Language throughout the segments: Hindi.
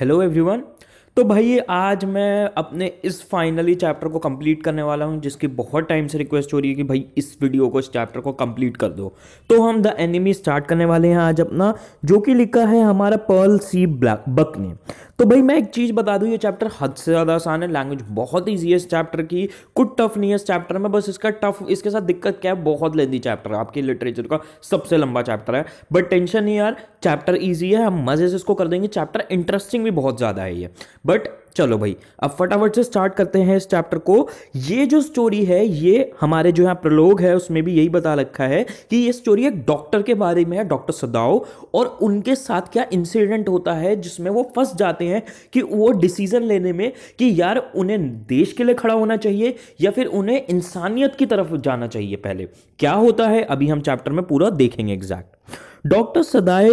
Hello everyone. तो भाई, आज मैं अपने इस फाइनली चैप्टर को कंप्लीट करने वाला हूँ, जिसकी बहुत टाइम से रिक्वेस्ट हो रही है कि भाई, इस वीडियो को, इस चैप्टर को कंप्लीट कर दो। तो हम द एनिमी स्टार्ट करने वाले हैं आज अपना, जो कि लिखा है हमारा पर्ल सी ब्लैक बक ने। तो भाई मैं एक चीज़ बता दूँ, ये चैप्टर हद से ज़्यादा आसान है। लैंग्वेज बहुत ईजी है इस चैप्टर की। कुछ टफ नहीं है इस चैप्टर में, बस इसका टफ इसके साथ दिक्कत क्या है? बहुत लेंदी चैप्टर है आपकी लिटरेचर का, सबसे लंबा चैप्टर है। बट टेंशन नहीं यार चैप्टर ईजी है, हम मज़े से इसको कर देंगे। चैप्टर इंटरेस्टिंग भी बहुत ज़्यादा है ये। बट चलो भाई, अब फटाफट से स्टार्ट करते हैं इस चैप्टर को। ये जो स्टोरी है, ये हमारे जो यहाँ प्रलोग है, उसमें भी यही बता रखा है कि ये स्टोरी एक डॉक्टर के बारे में है डॉक्टर सदाओ, और उनके साथ क्या इंसिडेंट होता है, जिसमें वो फंस जाते हैं कि वो डिसीज़न लेने में कि यार उन्हें देश के लिए खड़ा होना चाहिए या फिर उन्हें इंसानियत की तरफ़ जाना चाहिए पहले। क्या होता है, अभी हम चैप्टर में पूरा देखेंगे एग्जैक्ट डॉक्टर सदाए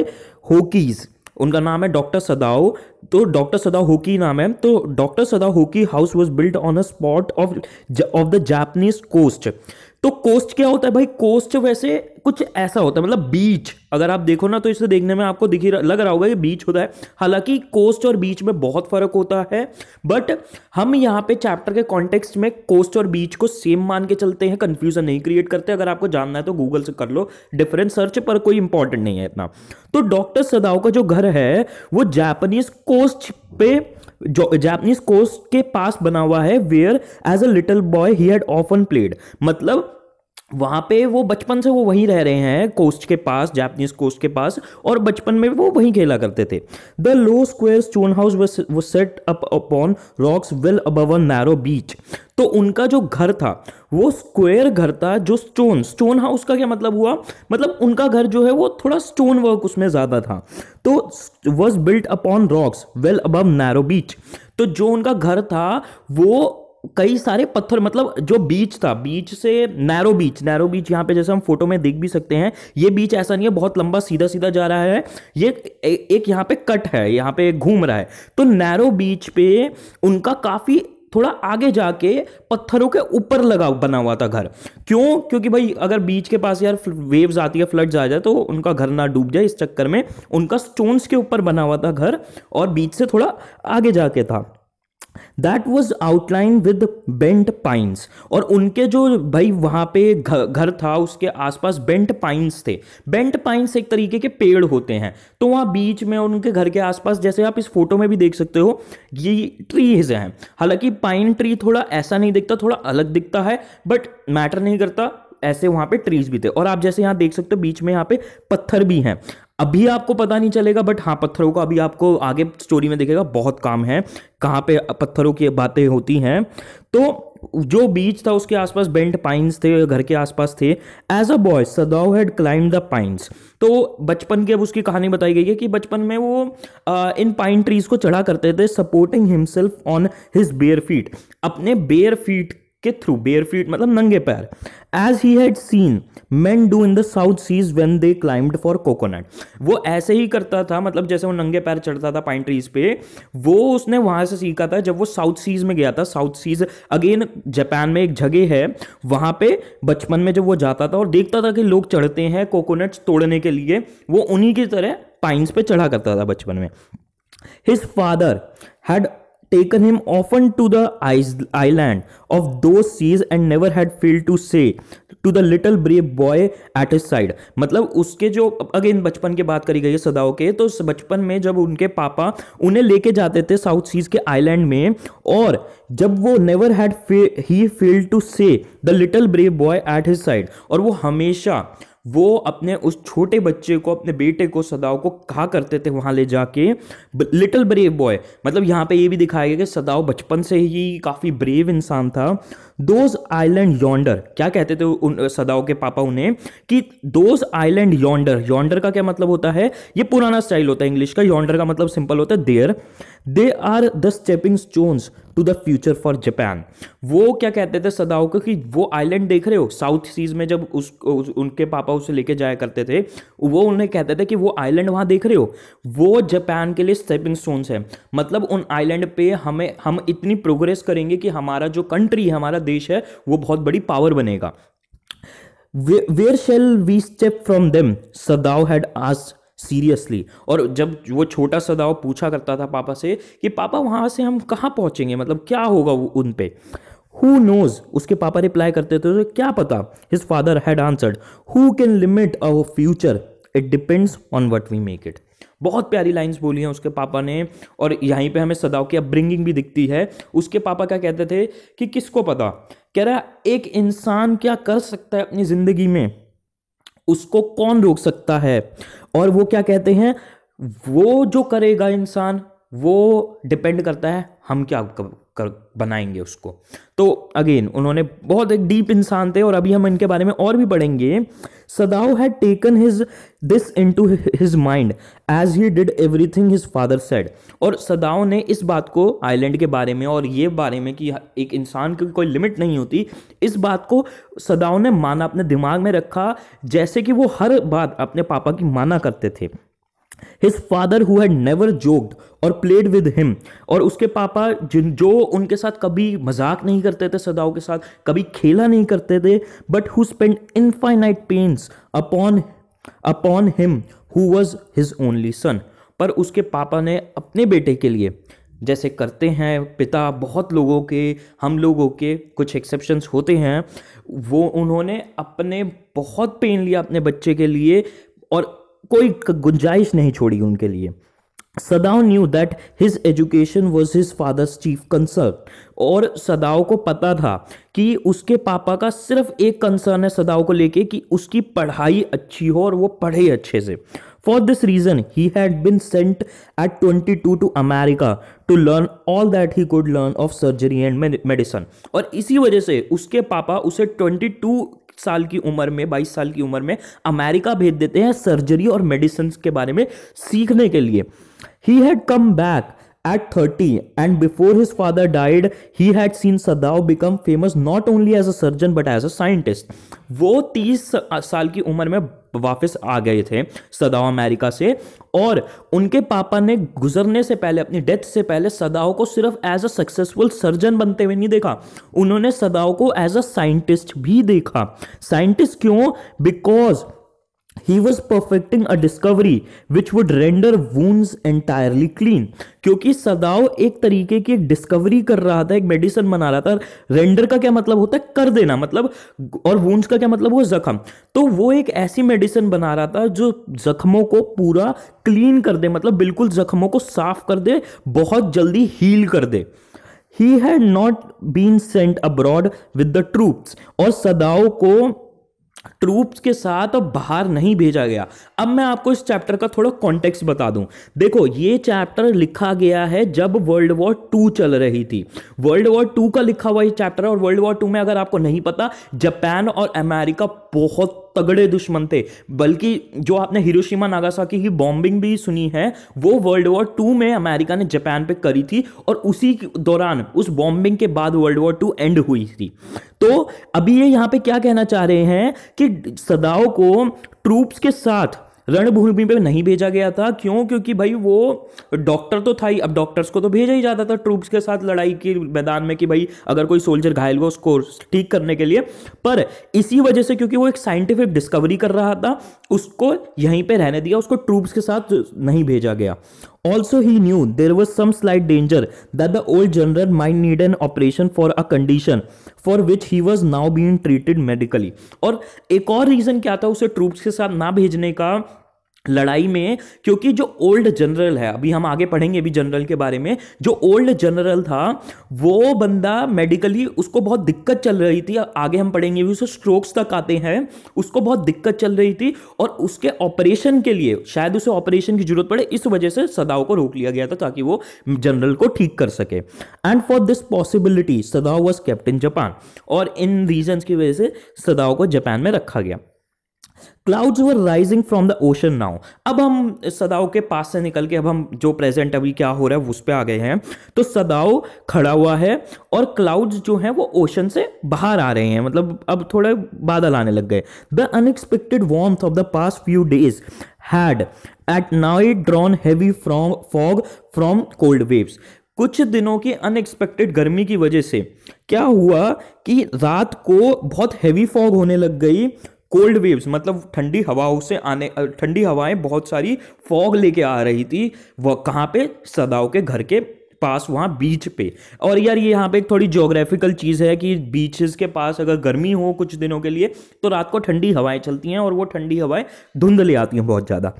होकीज उनका नाम है डॉक्टर सदाओ। तो डॉक्टर सदाओ होकी नाम है। तो doctor Sadao Hoki house was build on a spot of of the Japanese coast तो कोस्ट क्या होता है भाई? कोस्ट वैसे कुछ ऐसा होता है मतलब बीच अगर आप देखो ना तो इसे देखने में आपको दिखी लग रहा होगा कि बीच होता है। हालाँकि कोस्ट और बीच में बहुत फ़र्क होता है बट हम यहाँ पे चैप्टर के कॉन्टेक्स्ट में कोस्ट और बीच को सेम मान के चलते हैं कंफ्यूजन नहीं क्रिएट करते। अगर आपको जानना है तो गूगल से कर लो। डिफरेंस सर्च पर कोई इंपॉर्टेंट नहीं है इतना। तो डॉक्टर सदाओ का जो घर है, वो जापानीज कोस्ट पे जापानीज कोस्ट के पास बना हुआ है where as a little boy he had often played मतलब वहाँ पे वो बचपन से वो वहीं रह रहे हैं कोस्ट के पास जापानीज कोस्ट के पास, और बचपन में वो वहीं खेला करते थे। The low square stone house वो set up upon rocks well above a narrow beach तो उनका जो घर था, वो स्क्वायर घर था जो स्टोन स्टोन हाउस का क्या मतलब हुआ? मतलब उनका घर जो है वो थोड़ा स्टोन वर्क उसमें ज़्यादा था। तो was built upon rocks well above narrow beach तो जो उनका घर था, वो कई सारे पत्थर मतलब जो बीच था बीच से नैरो बीच नैरो बीच यहाँ पे जैसे हम फ़ोटो में देख भी सकते हैं ये बीच ऐसा नहीं है बहुत लंबा सीधा सीधा जा रहा है ये ए, एक यहाँ पे कट है यहाँ पे घूम रहा है। तो नैरो बीच पे उनका काफ़ी थोड़ा आगे जाके पत्थरों के ऊपर लगा बना हुआ था घर। क्यों? क्योंकि भाई अगर बीच के पास यार वेव्स आती है फ्लड्स आ जाए तो उनका घर ना डूब जाए इस चक्कर में उनका स्टोन्स के ऊपर बना हुआ था घर और बीच से थोड़ा आगे जाके था। That was outline with bent pines और उनके जो भाई वहाँ पे घर था, उसके आसपास बेंट पाइन्स थे। बेंट पाइन्स एक तरीके के पेड़ होते हैं। तो वहाँ बीच में और उनके घर के आसपास, जैसे आप इस फ़ोटो में भी देख सकते हो, ये ट्रीज हैं। हालाँकि पाइन ट्री थोड़ा ऐसा नहीं दिखता, थोड़ा अलग दिखता है बट मैटर नहीं करता, ऐसे वहाँ पे ट्रीज भी थे। और आप जैसे यहाँ देख सकते हो, बीच में यहाँ पे पत्थर भी हैं। अभी आपको पता नहीं चलेगा बट हाँ पत्थरों का अभी आपको आगे स्टोरी में देखेगा बहुत काम है। कहाँ पे पत्थरों की बातें होती हैं। तो जो बीच था उसके आसपास बेंट पाइन्स थे घर के आसपास थे। As a boy Sadao had climb the pines तो बचपन की अब उसकी कहानी बताई गई है कि बचपन में वो आ, इन पाइन ट्रीज को चढ़ा करते थे supporting himself on his bare feet अपने बेयर फीट के थ्रू बेयर फीट मतलब नंगे पैर. As he had seen men do in the south seas when they climbed for coconut वो ऐसे ही करता था मतलब जैसे वो नंगे पैर चढ़ता था पाइन ट्रीज पे, वो उसने वहाँ से सीखा था, जब वो साउथ सीज में गया था. साउथ सीज अगेन जापान में एक जगह है, वहाँ पे बचपन में जब वो जाता था और देखता था कि लोग चढ़ते हैं कोकोनट्स तोड़ने के लिए, वो उन्हीं की तरह पाइन्स पे चढ़ा करता था बचपन में. His father had taken him often to the island of those seas and never had failed to say to the little brave boy at his side. मतलब उसके जो अगेन बचपन की बात करी गई है सदाओं के तो बचपन में जब उनके पापा उन्हें लेके जाते थे साउथ सीज के आइलैंड में, और जब वो never had he failed to say the little brave boy at his side और वो हमेशा वो अपने उस छोटे बच्चे को, अपने बेटे को, सदाओ को कहा करते थे वहाँ ले जाके। लिटिल ब्रेव बॉय मतलब यहाँ पे ये भी दिखाया गया कि सदाओ बचपन से ही काफ़ी ब्रेव इंसान था। दोज आइलैंड यॉन्डर क्या कहते थे उन, सदाओ के पापा उन्हें? कि दोज आइलैंड यॉन्डर यॉन्डर का क्या मतलब होता है? ये पुराना स्टाइल होता है इंग्लिश का यॉन्डर का मतलब सिंपल होता है there they are the stepping stones to the future for Japan वो क्या कहते थे सदाओ को कि वो आइलैंड देख रहे हो? साउथ सीज में जब उस, उस उनके पापा उसे लेके जाया करते थे वो उन्हें कहते थे कि वो आइलैंड वहाँ देख रहे हो? वो जापान के लिए स्टेपिंग स्टोन्स है। मतलब उन आइलैंड पे हमें हम इतनी प्रोग्रेस करेंगे कि हमारा जो कंट्री है हमारा देश है वो बहुत बड़ी पावर बनेगा। Where shall we step from them Sadao had asked seriously और जब वो छोटा सदाव पूछा करता था पापा से कि, पापा, वहाँ से हम कहाँ पहुँचेंगे? मतलब क्या होगा वो उन पे? हु नोज़ उसके पापा रिप्लाई करते थे तो क्या पता? His father had answered who can limit our future it depends on what we make it बहुत प्यारी लाइंस बोली हैं उसके पापा ने, और यहीं पे हमें सदाव की अपब्रिंगिंग भी दिखती है। उसके पापा क्या कहते थे कि, किसको पता? कह रहा एक इंसान क्या कर सकता है अपनी ज़िंदगी में? उसको कौन रोक सकता है? और वो क्या कहते हैं? वो जो करेगा इंसान, वो डिपेंड करता है हम क्या कर, बनाएँगे उसको। तो अगेन उन्होंने बहुत एक डीप इंसान थे और अभी हम इनके बारे में और भी पढ़ेंगे। Sadao had taken his this into his mind as he did everything his father said और सदाव ने इस बात को आइलैंड के बारे में और ये बारे में कि एक इंसान की कोई लिमिट नहीं होती, इस बात को सदाव ने माना, अपने दिमाग में रखा, जैसे कि वो हर बात अपने पापा की माना करते थे। His father who had never joked और प्लेड विद हिम और उसके पापा जिन, जो उनके साथ कभी मज़ाक नहीं करते थे सदाओं के साथ, कभी खेला नहीं करते थे but who spend infinite pains upon upon him who was his only son पर उसके पापा ने अपने बेटे के लिए, जैसे करते हैं पिता, बहुत लोगों के, हम लोगों के कुछ एक्सेप्शंस होते हैं, वो उन्होंने अपने बहुत पेन लिया अपने बच्चे के लिए और कोई गुंजाइश नहीं छोड़ी उनके लिए। Sadao knew that his education was his father's chief concern और सदाव को पता था कि उसके पापा का सिर्फ़ एक कंसर्न है सदाव को लेके कि उसकी पढ़ाई अच्छी हो और वो पढ़े अच्छे से। For this reason he had been sent at 22 to America to learn all that he could learn of surgery and medicine और इसी वजह से उसके पापा उसे 22 साल की उम्र में 22 साल की उम्र में अमेरिका भेज देते हैं सर्जरी और मेडिसिन के बारे में सीखने के लिए। He had come back At 30 and before his father died, he had seen Sadao become famous not only as a surgeon but as a scientist. वो 30 साल की उम्र में वापस आ गए थे सदाओ अमेरिका से और उनके पापा ने गुजरने से पहले अपनी डेथ से पहले सदाओ को सिर्फ़ एज अ सक्सेसफुल सर्जन बनते हुए नहीं देखा। उन्होंने सदाओ को एज अ साइंटिस्ट भी देखा। साइंटिस्ट क्यों? Because he was perfecting a discovery which would render wounds entirely clean क्योंकि सदाओ एक तरीके की एक डिस्कवरी कर रहा था, एक मेडिसिन बना रहा था रेंडर का क्या मतलब होता है? कर देना मतलब और वूंड्स का क्या मतलब? हुआ जख्म। तो वो एक ऐसी मेडिसिन बना रहा था जो जख्मों को पूरा क्लीन कर दे मतलब बिल्कुल जख्मों को साफ़ कर दे, बहुत जल्दी हील कर दे। He had not been sent abroad with the troops और सदाओ को ट्रूप्स के साथ बाहर नहीं भेजा गया। अब मैं आपको इस चैप्टर का थोड़ा कॉन्टेक्स्ट बता दूँ। देखो, ये चैप्टर लिखा गया है जब वर्ल्ड वॉर टू चल रही थी। वर्ल्ड वॉर टू का लिखा हुआ ये चैप्टर और वर्ल्ड वॉर टू में अगर आपको नहीं पता जापान और अमेरिका बहुत तगड़े दुश्मन थे। बल्कि जो आपने हिरोशिमा नागासाकी की बॉम्बिंग भी सुनी है, वो वर्ल्ड वॉर टू में अमेरिका ने जापान पे करी थी और उसी दौरान, उस बॉम्बिंग के बाद वर्ल्ड वॉर टू एंड हुई थी। तो अभी ये यहाँ पे क्या कहना चाह रहे हैं कि सदाओं को ट्रूप्स के साथ रणभूमि पे नहीं भेजा गया था। क्यों? क्योंकि भाई वो डॉक्टर तो था ही। अब डॉक्टर्स को तो भेजा ही जाता था ट्रूप्स के साथ लड़ाई के मैदान में कि भाई अगर कोई सोल्जर घायल हो उसको ठीक करने के लिए। पर इसी वजह से क्योंकि वो एक साइंटिफिक डिस्कवरी कर रहा था, उसको यहीं पर रहने दिया, उसको ट्रूप्स के साथ नहीं भेजा गया। Also, he knew there was some slight danger that the old general might need an operation for a condition for which he was now being treated medically. और एक और रीजन क्या था उसे ट्रूप्स के साथ ना भेजने का लड़ाई में, क्योंकि जो ओल्ड जनरल है, अभी हम आगे पढ़ेंगे अभी जनरल के बारे में, जो ओल्ड जनरल था, वो बंदा मेडिकली उसको बहुत दिक्कत चल रही थी, आगे हम पढ़ेंगे भी, उसे स्ट्रोक्स तक आते हैं, उसको बहुत दिक्कत चल रही थी, और उसके ऑपरेशन के लिए, शायद उसे ऑपरेशन की ज़रूरत पड़े, इस वजह से सदाओ को रोक लिया गया था, ताकि वो जनरल को ठीक कर सके। And for this possibility Sadao was kept in Japan और इन रीजन की वजह से सदाओ को जापान में रखा गया। Clouds were rising from the ocean now अब हम सदाओ के पास से निकल के, अब हम जो प्रेजेंट अभी क्या हो रहा है, उस पर आ गए हैं। तो सदाओ खड़ा हुआ है और क्लाउड्स जो हैं, वो ओशन से बाहर आ रहे हैं। मतलब अब थोड़े बादल आने लग गए। The unexpected warmth of the past few days had at night drawn heavy from fog from cold waves कुछ दिनों की अनएक्सपेक्टेड गर्मी की वजह से क्या हुआ कि रात को बहुत हैवी फॉग होने लग गई कोल्ड वेव्स मतलब ठंडी हवाओं से आने ठंडी हवाएँ बहुत सारी फॉग लेके आ रही थी, वह कहाँ पे? सदाओं के घर के पास, वहाँ बीच पे। और यार, ये यहाँ पे एक थोड़ी जोग्राफिकल चीज़ है कि बीचेस के पास अगर गर्मी हो कुछ दिनों के लिए तो रात को ठंडी हवाएँ चलती हैं और वो ठंडी हवाएँ धुंध ले आती हैं बहुत ज़्यादा।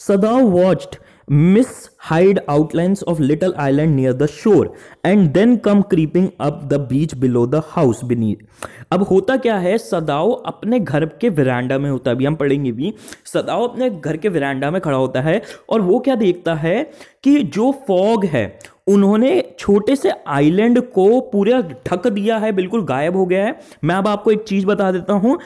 Sadao watched mist hide outlines of little island near the shore and then come creeping up the beach below the house beneath अब होता क्या है? सदाओ अपने घर के वरांडा में होता है। अभी हम पढ़ेंगे भी। सदाओ अपने घर के वरांडा में खड़ा होता है और वो क्या देखता है कि जो फॉग है उन्होंने छोटे से आइलैंड को पूरा ढक दिया है, बिल्कुल गायब हो गया है। मैं अब आपको एक चीज़ बता देता हूँ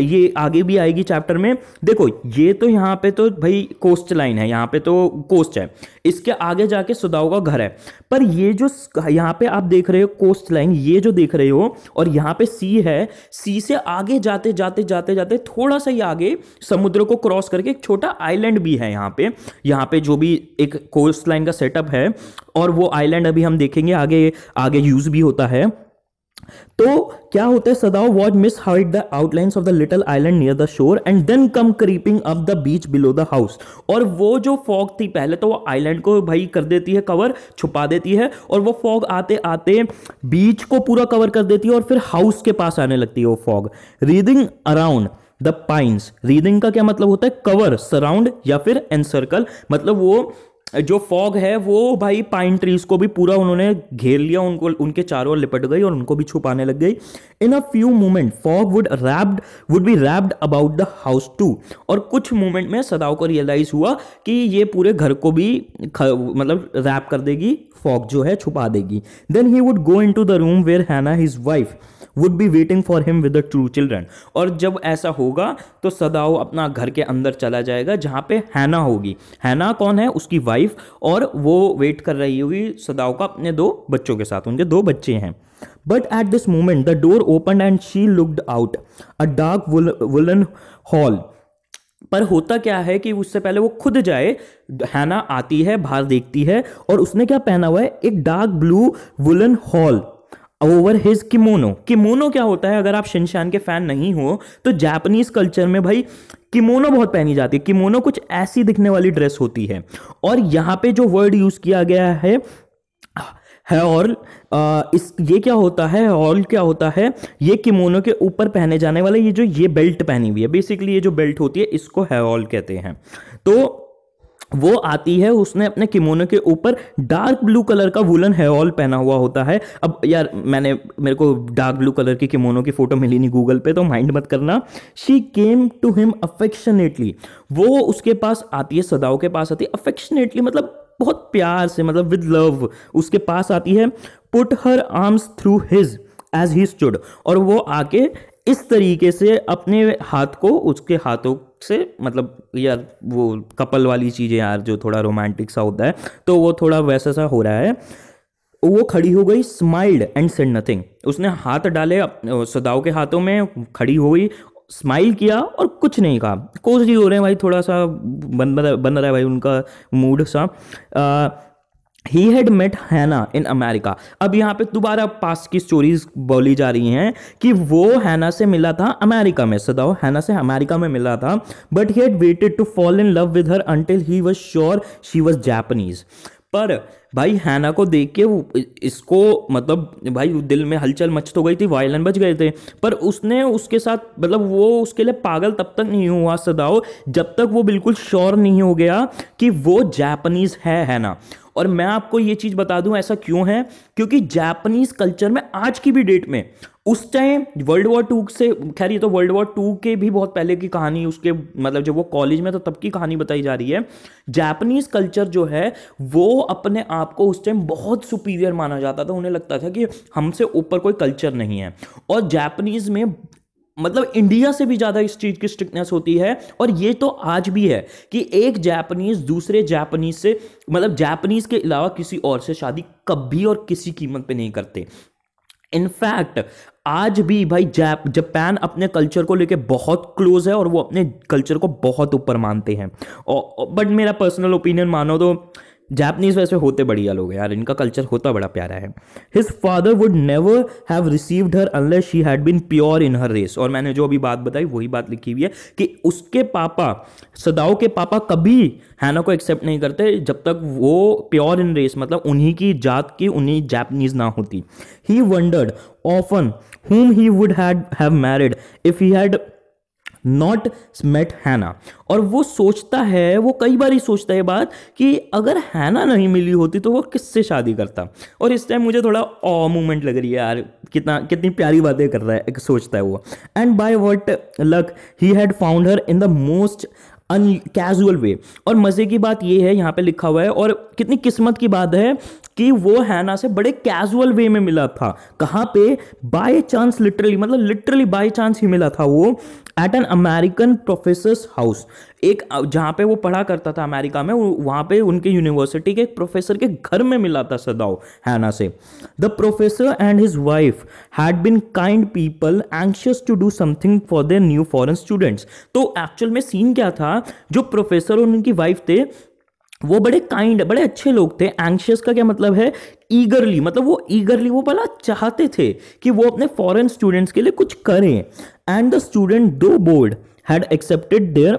ये आगे भी आएगी चैप्टर में। देखो, ये तो यहाँ पे तो भाई कोस्ट लाइन है, यहाँ पे तो कोस्ट है। इसके आगे जाके सुदाओ का घर है। पर ये जो यहाँ पे आप देख रहे हो कोस्ट लाइन ये जो देख रहे हो, और यहाँ पे सी है सी से आगे जाते जाते जाते जाते थोड़ा सा ही आगे समुद्र को क्रॉस करके एक छोटा आइलैंड भी है यहाँ पे। यहाँ पे जो भी एक कोस्ट लाइन का सेटअप है, और वो आइलैंड अभी हम देखेंगे, आगे आगे यूज़ भी होता है। तो क्या होता है, Sadao was mist hide the outlines of the little island near the shore and then come creeping up the beach below the house और वो जो फॉग थी पहले तो वो आइलैंड को भाई कर देती है कवर छुपा देती है और वो फॉग आते आते बीच को पूरा कवर कर देती है और फिर हाउस के पास आने लगती है वो fog reading around the pines reading का क्या मतलब होता है? कवर सराउंड या फिर एनसर्कल मतलब वो जो फॉग है, वो भाई पाइन ट्रीज को भी पूरा उन्होंने घेर लिया, उनको, उनके चारों ओर लिपट गई और उनको भी छुपाने लग गई। In a few moment fog would wrapped would be wrapped about the house too और कुछ मोमेंट में सदाओ को रियलाइज़ हुआ कि ये पूरे घर को भी मतलब रैप कर देगी फॉग जो है छुपा देगी। Then he would go into the room where Hana his wife would be waiting for him with the two children और जब ऐसा होगा तो सदाओ अपना घर के अंदर चला जाएगा, जहाँ पे हैना होगी। हैना कौन है? उसकी वाइफ और वो वेट कर रही होगी सदाओ का अपने दो बच्चों के साथ। उनके दो बच्चे हैं। But at this moment the door open and she looked out a dark woollen hall पर होता क्या है कि उससे पहले वो खुद जाए, हैना आती है, बाहर देखती है, और उसने क्या पहना हुआ है? एक dark blue woollen hall over his kimono kimono क्या होता है? अगर आप शिनशान के फ़ैन नहीं हो तो जापानीज कल्चर में भाई किमोनो बहुत पहनी जाती है। किमोनो कुछ ऐसी दिखने वाली ड्रेस होती है। और यहाँ पे जो वर्ड यूज़ किया गया है है और आ, इस ये क्या होता है? हॉल क्या होता है? ये किमोनो के ऊपर पहने जाने वाला ये जो ये बेल्ट पहनी हुई है। बेसिकली ये जो बेल्ट होती है इसको हॉल कहते हैं। तो वो आती है, उसने अपने किमोनो के ऊपर डार्क ब्लू कलर का वुलन हेयर पहना हुआ होता है। अब यार, मैंने, मेरे को डार्क ब्लू कलर की किमोनो की फ़ोटो मिली नहीं गूगल पे तो माइंड मत करना। She came to him affectionately वो उसके पास आती है, सदाओं के पास आती है। अफेक्शनेटली मतलब बहुत प्यार से मतलब विद लव उसके पास आती है। Put her arms through his as he stood और वो आके इस तरीके से अपने हाथ को उसके हाथों से मतलब यार वो कपल वाली चीज़ें यार जो थोड़ा रोमांटिक सा होता है तो वो थोड़ा वैसा सा हो रहा है। वो खड़ी हो गई स्माइल्ड एंड सेड नथिंग उसने हाथ डाले सदाओ के हाथों में खड़ी हो गई स्माइल किया और कुछ नहीं कहा। कोशिश हो रहे हैं भाई थोड़ा सा बन बन रहा है भाई उनका मूड सा। आ, ही हैड मेट हैना इन अमेरिका अब यहाँ पे दोबारा पास की स्टोरीज बोली जा रही हैं कि वो हैना से मिला था अमेरिका में। सदाओ हैना से अमेरिका में मिला था but he had waited to fall in love with her until he was sure she was Japanese पर भाई हैना को देख के इसको मतलब भाई दिल में हलचल मच तो गई थी वायलन बच गए थे। पर उसने उसके साथ मतलब वो उसके लिए पागल तब तक नहीं हुआ सदाओ जब तक वो बिल्कुल श्योर नहीं हो गया कि वो जैपनीज है हैना और मैं आपको ये चीज़ बता दूँ, ऐसा क्यों है? क्योंकि जापानीज कल्चर में आज की भी डेट में, उस टाइम वर्ल्ड वॉर टू से, खैर, ये तो वर्ल्ड वॉर टू के भी बहुत पहले की कहानी, उसके मतलब जब वो कॉलेज में तो तब की कहानी बताई जा रही है। जापानीज कल्चर जो है, वो अपने आप को उस टाइम बहुत सुपीरियर माना जाता था। उन्हें लगता था कि हमसे ऊपर कोई कल्चर नहीं है। और जापानीज में मतलब इंडिया से भी ज़्यादा इस चीज़ की स्ट्रिक्टनेस होती है, और ये तो आज भी है कि एक जापानीज दूसरे जापानीज से मतलब जापानीज के अलावा किसी और से शादी कभी और किसी कीमत पे नहीं करते। इनफैक्ट आज भी भाई जैप जापान अपने कल्चर को लेके बहुत क्लोज है और वो अपने कल्चर को बहुत ऊपर मानते हैं। और बट मेरा पर्सनल ओपिनियन मानो तो जापनीज वैसे होते बढ़िया लोग हैं यार, इनका कल्चर होता बड़ा प्यारा है। His father would never have received her unless she had been pure in her race और मैंने जो अभी बात बताई, वही बात लिखी हुई है कि उसके पापा, सदाओ के पापा कभी हैना को एक्सेप्ट नहीं करते जब तक वो प्योर इन रेस मतलब उन्हीं की जात की, उन्हीं जापनीज ना होती। He wondered often whom he would had, have married, if he had not met Hana और वो सोचता है, वो कई बार ही सोचता है बात कि अगर हैना नहीं मिली होती तो वो किससे शादी करता? और इस टाइम मुझे थोड़ा ऑ मूवमेंट लग रही है यार, कितना, कितनी प्यारी बातें कर रहा है सोचता है वो। And by what luck he had found her in the most uncasual way और मज़े की बात ये है, यहाँ पे लिखा हुआ है, और कितनी किस्मत की बात है कि वो हैना से बड़े कैजुअल वे में मिला था। कहाँ पे? बाय चांस लिटरली मतलब लिटरली बाय चांस ही मिला था वो at an American professor house एक, जहाँ पे वो पढ़ा करता था अमेरिका में वहाँ पे उनके यूनिवर्सिटी के एक प्रोफेसर के घर में मिला था सदाओ, हैना से। The professor and his wife had been kind people anxious to do something for their new foreign students तो एक्चुअल में सीन क्या था? जो प्रोफेसर और उनकी वाइफ थे, वो बड़े काइंड बड़े अच्छे लोग थे। एंशियस का क्या मतलब है? ईगरली मतलब वो ईगरली वो बड़ा चाहते थे कि वो अपने फॉरेन स्टूडेंट्स के लिए कुछ करें। And the student though bored had accepted their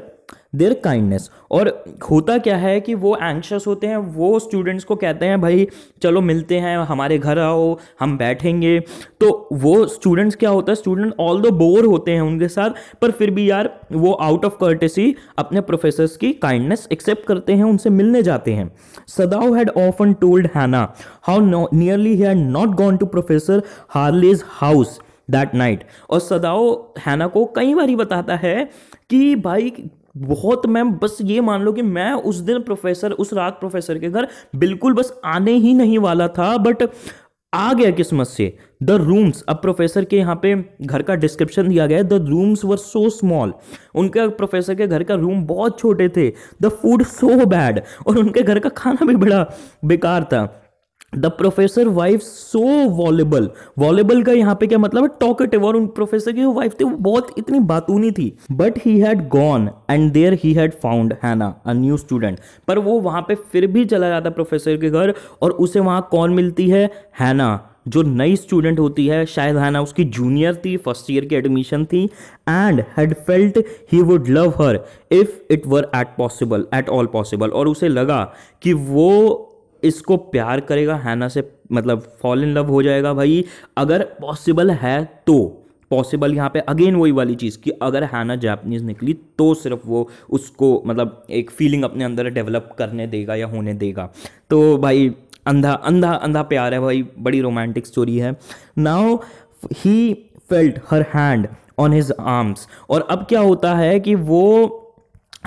their kindness और होता क्या है कि वो एंक्शस होते हैं, वो स्टूडेंट्स को कहते हैं, भाई, चलो मिलते हैं, हमारे घर आओ, हम बैठेंगे। तो वो स्टूडेंट्स क्या होता है स्टूडेंट ऑल द बोर होते हैं उनके साथ, पर फिर भी यार वो आउट ऑफ़ कर्टेसी अपने प्रोफेसर्स की काइंडनेस एक्सेप्ट करते हैं, उनसे मिलने जाते हैं। Sadao had often told Hana how nearly he had not gone to professor Harley's house that night और सदाओ हैना को कई बार बताता है कि, भाई बहुत मैम, बस ये मान लो कि मैं उस दिन प्रोफेसर उस रात प्रोफेसर के घर बिल्कुल बस आने ही नहीं वाला था बट आ गया किस्मत से। द रूम्स अब प्रोफेसर के यहाँ पे घर का डिस्क्रिप्शन दिया गया the rooms were so small उनके प्रोफेसर के घर का रूम बहुत छोटे थे। द फ़ूड सो बैड और उनके घर का खाना भी बड़ा बेकार था। The professor wife so voluble voluble का यहाँ पे क्या मतलब है? टॉकेटिव और उन प्रोफेसर की जो वाइफ थी, वो बहुत इतनी बातूनी थी। But he had gone and there he had found Hana a new student पर वो वहाँ पे फिर भी चला जाता प्रोफेसर के घर और उसे वहाँ कौन मिलती है? हैना जो नई स्टूडेंट होती है, शायद हैना उसकी जूनियर थी फ़र्स्ट ईयर की एडमिशन थी and had felt he would love her if it were at possible at all possible और उसे लगा कि वो इसको प्यार करेगा, हैना से मतलब फॉल इन लव हो जाएगा भाई। अगर पॉसिबल है तो पॉसिबल यहाँ पे अगेन वही वाली चीज़ कि अगर हैना जापनीज़ निकली तो सिर्फ़ वो उसको मतलब एक फीलिंग अपने अंदर डेवलप करने देगा या होने देगा। तो भाई अंधा अंधा अंधा प्यार है भाई, बड़ी रोमांटिक स्टोरी है। Now he felt her hand on his arms और अब क्या होता है कि वो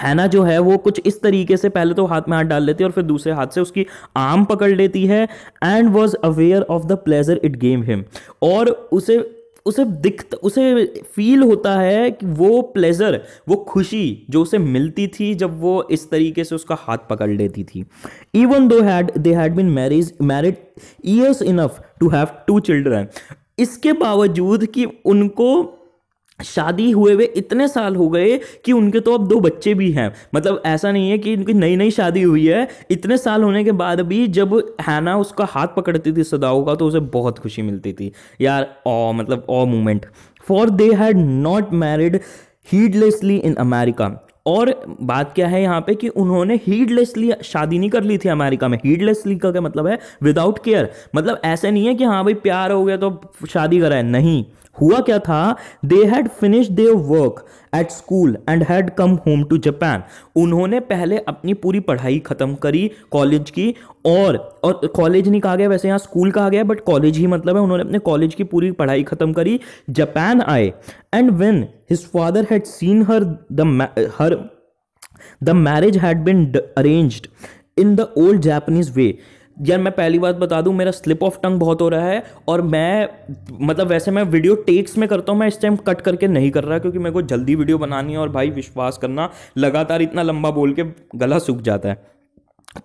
हैना जो है, वो कुछ इस तरीके से पहले तो हाथ में हाथ डाल लेती है और फिर दूसरे हाथ से उसकी आर्म पकड़ लेती है and was aware of the pleasure it gave him और उसे उसे दिख उसे फील होता है कि वो प्लेजर वो खुशी जो उसे मिलती थी जब वो इस तरीके से उसका हाथ पकड़ लेती थी। Even though had they had been marriage married years enough to have two children इसके बावजूद कि उनको शादी हुए हुए इतने साल हो गए कि उनके तो अब दो बच्चे भी हैं। मतलब ऐसा नहीं है कि उनकी नई नई शादी हुई है। इतने साल होने के बाद भी जब हैना उसका हाथ पकड़ती थी सदाओ का तो उसे बहुत खुशी मिलती थी। यार ओ मतलब ओ moment for they had not married heedlessly in America और बात क्या है यहाँ पे कि उन्होंने हीडलेसली शादी नहीं कर ली थी अमेरिका में। हीडलेसली का क्या मतलब है? विदाउट केयर मतलब ऐसे नहीं है कि हाँ भाई प्यार हो गया तो शादी कराए। नहीं। हुआ क्या था? They had finish their work at school and had come home to Japan उन्होंने पहले अपनी पूरी पढ़ाई खत्म करी कॉलेज की और और कॉलेज नहीं कहा गया वैसे यहाँ स्कूल कहा गया बट कॉलेज ही मतलब है। उन्होंने अपने कॉलेज की पूरी पढ़ाई खत्म करी। जापान आए and when his father had seen her the her the marriage had been arranged in the old Japanese way यार मैं पहली बात बता दूँ, मेरा स्लिप ऑफ़ टंग बहुत हो रहा है और मैं मतलब वैसे मैं वीडियो टेक्स में करता हूँ, मैं इस टाइम कट करके नहीं कर रहा क्योंकि मेरे को जल्दी वीडियो बनानी है और भाई विश्वास करना लगातार इतना लंबा बोल के गला सूख जाता है।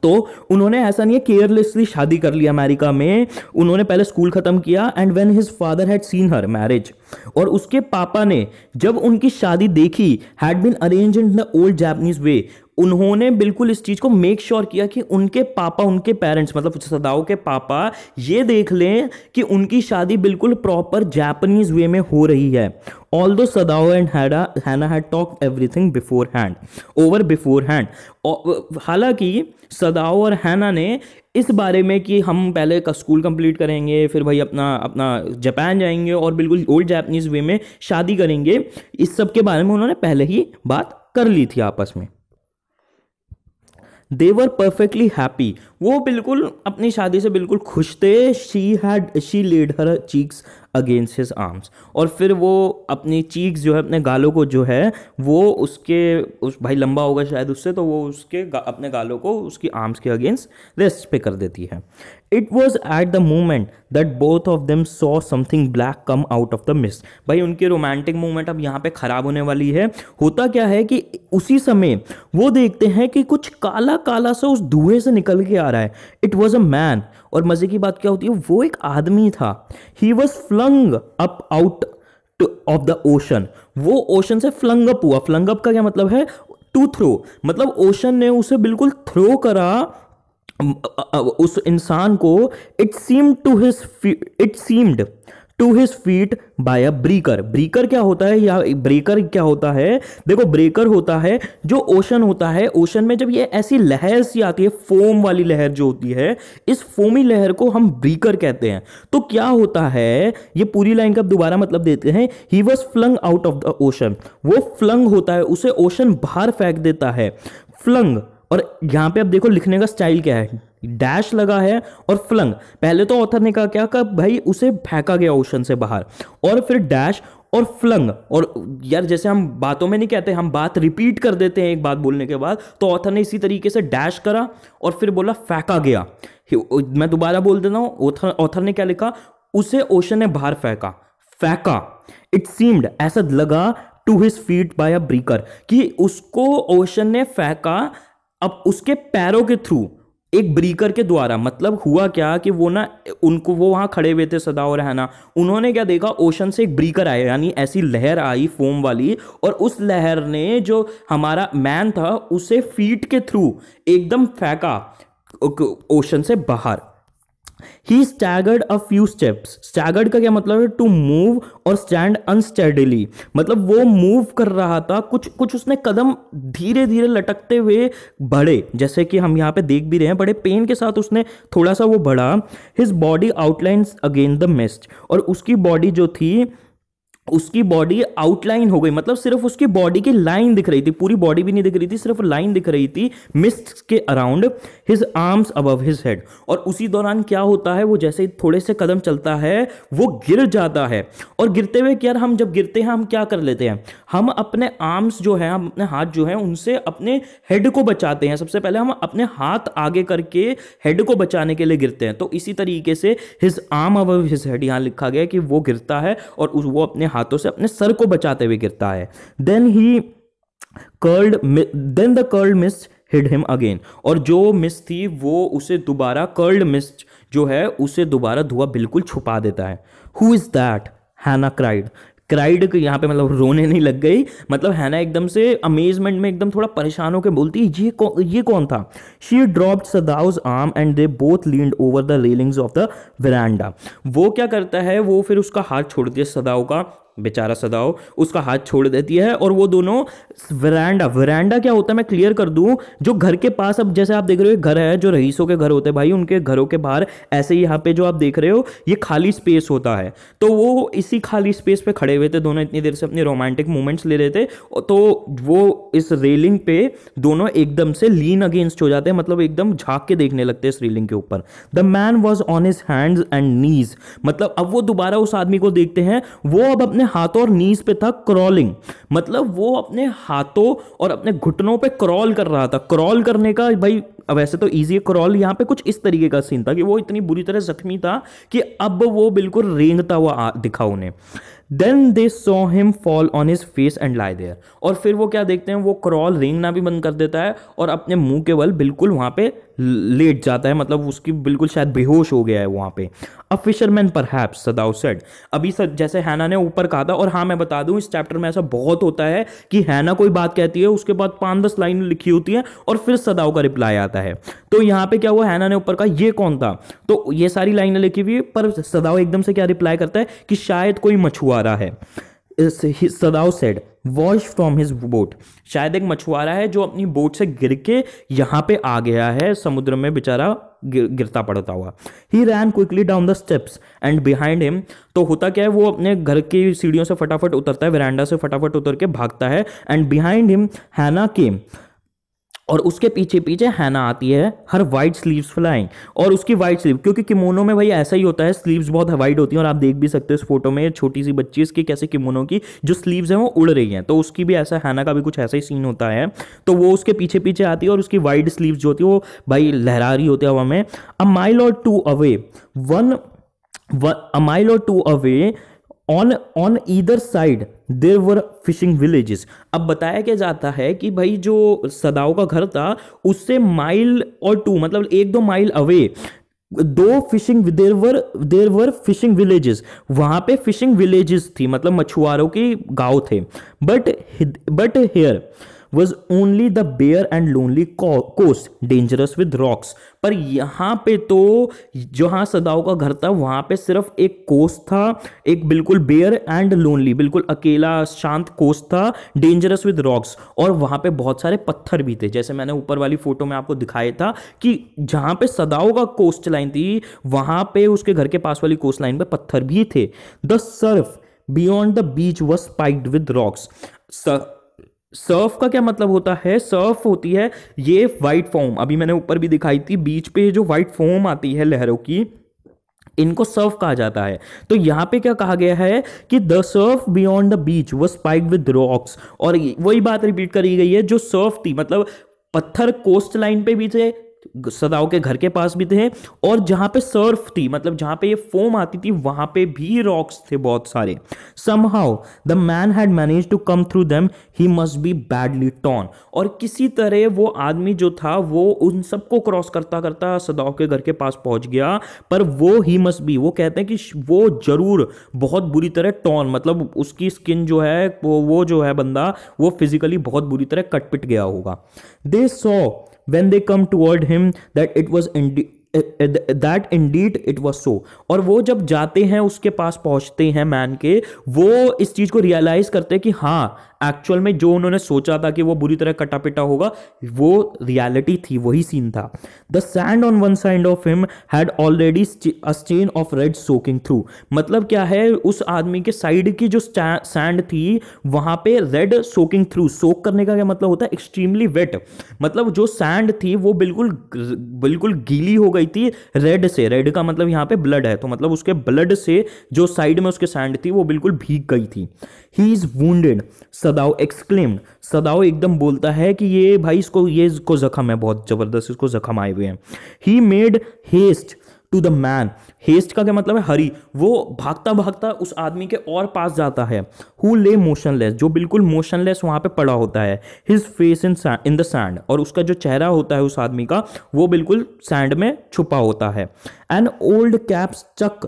तो उन्होंने ऐसा नहीं है केयरलेसली शादी कर लिया अमेरिका में। उन्होंने पहले स्कूल खत्म किया and when his father had seen her marriage और उसके पापा ने जब उनकी शादी देखी had been arrange in the old Japanese way उन्होंने बिल्कुल इस चीज़ को मेक श्योर sure किया कि उनके पापा, उनके पेरेंट्स मतलब सदाओ के पापा, ये देख लें कि उनकी शादी बिल्कुल प्रॉपर जापानीज वे में हो रही है। Although Sadao and Hana had talk everything beforehand over beforehand हालाँकि सदाओ और हैना ने इस बारे में कि हम पहले स्कूल कंप्लीट करेंगे, फिर भाई अपना अपना जापान जाएँगे और बिल्कुल ओल्ड जापनीज वे में शादी करेंगे। इस सब के बारे में उन्होंने पहले ही बात कर ली थी आपस में। देवर परफेक्टली हैप्पी वो बिल्कुल अपनी शादी से बिल्कुल खुश थे। She had she laid her cheeks against his arms और फिर वो अपनी चीक्स जो है अपने गालों को जो है वो उसके उस भाई लंबा होगा शायद उससे तो वो उसके गा, अपने गालों को उसकी आर्म्स के अगेंस्ट रेस्ट पे कर देती है। It was at the moment that both of them saw something black come out of the mist भाई, उनकी रोमांटिक मूवमेंट अब यहाँ पे खराब होने वाली है। होता क्या है कि उसी समय वो देखते हैं कि कुछ काला काला सा उस धुएँ से निकल के आ रहा है। इट वॉज़ अ मैन और मज़े की बात क्या होती है? वो एक आदमी था। He was flung up out of the ocean वो ओशन से फ्लंग अप हुआ। फ्लंग अप का क्या मतलब है? टू थ्रो मतलब ओशन ने उसे बिल्कुल थ्रो करा उस इंसान को it seem to his it seemed to his feet by a breaker breaker क्या होता है? या ब्रेकर क्या होता है? देखो ब्रेकर होता है जो ओशन होता है। ओशन में जब ये ऐसी लहर सी आती है फोम वाली लहर जो होती है, इस फोमी लहर को हम ब्रीकर कहते हैं। तो क्या होता है? ये पूरी लाइन का दोबारा मतलब देते हैं। He was flung out of the ocean वो फ्लंग होता है, उसे ओशन बाहर फेंक देता है। फ्लंग और यहाँ पे अब देखो लिखने का स्टाइल क्या है? डैश लगा है और फ्लंग पहले तो ऑथर ने कहा क्या? कहा, भाई, उसे फेंका गया ओशन से बाहर। और फिर डैश और फ्लंग और यार, जैसे हम बातों में नहीं कहते, हम बात रिपीट कर देते हैं एक बात बोलने के बाद तो ऑथर ने इसी तरीके से डैश करा और फिर बोला, फेंका गया। मैं दोबारा बोल देता हूँ ऑथर ने क्या लिखा? उसे ओशन ने बाहर फेंका। फेंका। इट सीम्ड ऐसा लगा to his feet by a breaker कि उसको ओशन ने फेंका अब उसके पैरों के थ्रू, एक ब्रीकर के द्वारा मतलब हुआ क्या कि वो ना, उनको, वो वहाँ खड़े हुए थे सदा और उन्होंने क्या देखा, ओशन से एक ब्रीकर आया, यानी ऐसी लहर आई फोम वाली, और उस लहर ने जो हमारा मैन था, उसे फीट के थ्रू एकदम फेंका ओशन से बाहर। He staggered a few steps staggered का क्या मतलब है? टू मूव और स्टैंड अनस्टेडली मतलब वो मूव कर रहा था, कुछ कुछ उसने कदम धीरे धीरे लटकते हुए बढ़े। जैसे कि हम यहाँ पे देख भी रहे हैं, बड़े पेन के साथ उसने थोड़ा सा वो बढ़ा। His body outlines again the mist और उसकी बॉडी जो थी उसकी बॉडी आउटलाइन हो गई। मतलब सिर्फ़ उसकी बॉडी की लाइन दिख रही थी। पूरी बॉडी भी नहीं दिख रही थी, सिर्फ़ लाइन दिख रही थी मिस्ट के around his arms above his head और उसी दौरान क्या होता है? वो जैसे ही थोड़े से कदम चलता है, वो गिर जाता है। और गिरते हुए क्या हम जब गिरते हैं, हम क्या कर लेते हैं? हम अपने आर्म्स जो है, हम अपने हाथ जो है, उनसे अपने हेड को बचाते हैं। सबसे पहले हम अपने हाथ आगे करके हेड को बचाने के लिए गिरते हैं। तो इसी तरीके से his arm above his head यहाँ लिखा गया कि वो गिरता है और वो अपने हाथों से अपने सर को बचाते हुए गिरता है। Then he curled then the curled mist hid him again और जो मिस थी, वो उसे दोबारा कर्ल्ड मिस्ट जो है, उसे दोबारा धुआँ बिल्कुल छुपा देता है। Who is that Hana cried cried यहाँ पे मतलब रोने नहीं लग गई। मतलब है ना एकदम से अमेजमेंट में एकदम थोड़ा परेशान होकर बोलती है ये कौन ये कौन था? She dropped Sadao's arm and they both leaned over the railings of the veranda वो क्या करता है? वो फिर उसका हाथ छोड़ दिया सदाओ का। बेचारा सदाओ, उसका हाथ छोड़ देती है और वो दोनों वरांडा वरांडा क्या होता है? मैं क्लियर कर दूँ, जो घर के पास अब जैसे आप देख रहे हो घर है, जो रईसों के घर होते हैं भाई, उनके घरों के बाहर, ऐसे यहाँ पे जो आप देख रहे हो, ये खाली स्पेस होता है। तो वो इसी खाली स्पेस पे खड़े हुए थे, दोनों इतनी देर से अपने रोमांटिक मूवमेंट्स ले रहे थे तो वो इस रेलिंग पे दोनों एकदम से लीन अगेंस्ट हो जाते हैं मतलब एकदम झाँक के देखने लगते हैं इस रेलिंग के ऊपर। The man was on his hands and knees मतलब अब वो दोबारा उस आदमी को देखते हैं, वो अब अपने हाथों और नीज पे था क्रॉलिंग। मतलब वो अपने हाथों और अपने घुटनों पे क्रॉल कर रहा था। क्रॉल करने का भाई वैसे तो इजी है, क्रॉल यहाँ पे कुछ इस तरीके का सीन था कि वो इतनी बुरी तरह जख्मी था कि अब वो बिल्कुल रेंगता हुआ दिखा उन्हें। Then they saw him fall on his face and lie there और फिर वो क्या देखते हैं, वो क्रॉल रेंगना भी बंद कर देता है और अपने मुँह के बल बिल्कुल वहाँ पे लेट जाता है। मतलब उसकी बिल्कुल शायद बेहोश हो गया है वहाँ पे। A fisherman perhaps Sadao said अभी सर, जैसे हैना ने ऊपर कहा था, और हाँ मैं बता दूँ, इस चैप्टर में ऐसा बहुत होता है कि हैना कोई बात कहती है, उसके बाद पाँच दस लाइन लिखी होती है, और फिर सदाउ का रिप्लाई आता है। तो यहाँ पे क्या हुआ? हैना ने ऊपर कहा, ये कौन था? तो ये सारी लाइनें लिखी हुई पर सदाउ एकदम से क्या रिप्लाई करता है कि शायद कोई मछुआरा है। Sadao said wash from his boat. शायद एक मछुआरा है जो अपनी बोट से गिर के यहाँ पे आ गया है। समुद्र में बेचारा गिर, गिरता पड़ता हुआ। He ran quickly down the steps and behind him तो होता क्या है वो अपने घर की सीढ़ियों से फटाफट उतरता है वेरांडा से फटाफट उतर के भागता है। एंड बिहाइंड हिम हैना केम और उसके पीछे पीछे हैना आती है, हर वाइट स्लीव्स फ्लाइंग और उसकी वाइट स्लीव क्योंकि किमोनो में भाई ऐसा ही होता है स्लीव्स बहुत वाइट होती हैं, और आप देख भी सकते हो इस फ़ोटो में, छोटी सी बच्ची इसकी कैसे किमोनो की, जो स्लीव्स हैं वो उड़ रही हैं। तो उसकी भी ऐसा हैना का भी कुछ ऐसा ही सीन होता है। तो वो उसके पीछे पीछे आती है और उसकी वाइट स्लीव जो होती है, वो भाई लहरा रही होती है हवा में। A mile or two away one a mile or two away on on either side there were fishing villages अब बताया क्या जाता है कि भाई जो सदाओ का घर था, उससे माइल और टू मतलब एक दो माइल अवे दो fishing there were there were fishing villages वहाँ पे फिशिंग विलेजेस थी मतलब मछुआरों के गाँव थे. But but here was only the bare and lonely coast dangerous with rocks पर यहाँ पे तो जहाँ सदाओं का घर था, वहाँ पे सिर्फ़ एक कोस्ट था, एक बिल्कुल बेयर एंड लोनली बिल्कुल अकेला, शांत कोस्ट था डेंजरस विद रॉक्स और वहाँ पे बहुत सारे पत्थर भी थे। जैसे मैंने ऊपर वाली फ़ोटो में आपको दिखाया था कि जहाँ पे सदाओं का कोस्ट लाइन थी, वहाँ पे उसके घर के पास वाली कोस्ट लाइन पे पत्थर भी थे। The surf beyond the beach was spiked with rocks surf का क्या मतलब होता है? सर्फ होती है ये व्हाइट फॉर्म अभी मैंने ऊपर भी दिखाई थी, बीच पे जो व्हाइट फॉर्म आती है लहरों की, इनको सर्फ कहा जाता है। तो यहाँ पे क्या कहा गया है कि the surf beyond the beach वो स्पाइक विद रॉक्स और वही बात रिपीट करी गई है जो सर्फ थी मतलब पत्थर कोस्ट लाइन पे भी थे सदाओं के घर के पास भी थे और जहाँ पे सर्फ थी मतलब जहाँ पे ये फोम आती थी, वहाँ पे भी रॉक्स थे बहुत सारे। Somehow the man had manage to come through them he must be badly torn और किसी तरह वो आदमी जो था, वो उन सबको क्रॉस करता करता सदाओं के घर के पास पहुँच गया। पर वो ही मस्ट बी वो कहते हैं कि वो ज़रूर बहुत बुरी तरह टॉन मतलब उसकी स्किन जो है, वो वो जो है बंदा, वो फिजिकली बहुत बुरी तरह कटपिट गया होगा। They saw when they come toward him that it was that indeed it was so और वो जब जाते हैं, उसके पास पहुँचते हैं मैन के, वो इस चीज़ को रियलाइज़ करते हैं कि हाँ एक्चुअल में जो उन्होंने सोचा था कि वो बुरी तरह कटा पिटा होगा, वो रियलिटी थी, वही सीन था। The sand on one side of him had already stain of red soaking through मतलब क्या है, उस आदमी के साइड की जो सैंड थी, वहाँ पे रेड सोकिंग थ्रू सोक करने का क्या मतलब होता है? एक्सट्रीमली वेट मतलब जो सैंड थी, वो बिल्कुल बिल्कुल गीली हो गई थी रेड से। रेड का मतलब यहाँ पे ब्लड है। तो मतलब उसके ब्लड से जो साइड में उसके सैंड थी, वो बिल्कुल भीग गई थी। He is wounded Sadao exclaimed Sadao एकदम बोलता है कि ये भाई इसको, ये इसको जख्म है, बहुत ज़बरदस्त इसको जख्म आए हुए हैं। He made haste to the man haste का क्या मतलब है? हरी। वो भागता भागता उस आदमी के और पास जाता है। हु ले मोशनलेस जो बिल्कुल मोशनलेस वहाँ पे पड़ा होता है। His face in in the sand और उसका जो चेहरा होता है उस आदमी का, वो बिल्कुल सैंड में छुपा होता है। An old cap stuck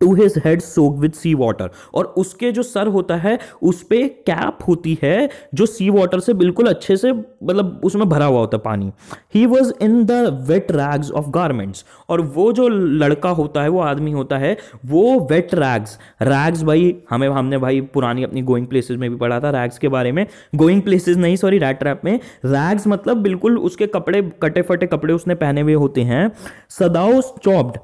to his head soak with sea water और उसके जो सर होता है, उस पर कैप होती है, जो सी वाटर से बिल्कुल अच्छे से मतलब उसमें भरा हुआ होता है पानी। He was in the wet rags of garments और वो जो लड़का होता है, वो आदमी होता है, वो वेट रैग्स रैग्स भाई, हमें, हमने भाई पुरानी अपनी गोइंग प्लेसेज में भी पढ़ा था रैग्स के बारे में। गोइंग प्लेसेज नहीं सॉरी रैट रैप में। रैग्स मतलब बिल्कुल उसके कपड़े, कटे फटे कपड़े उसने पहने हुए होते हैं। सदाओ चॉप्ड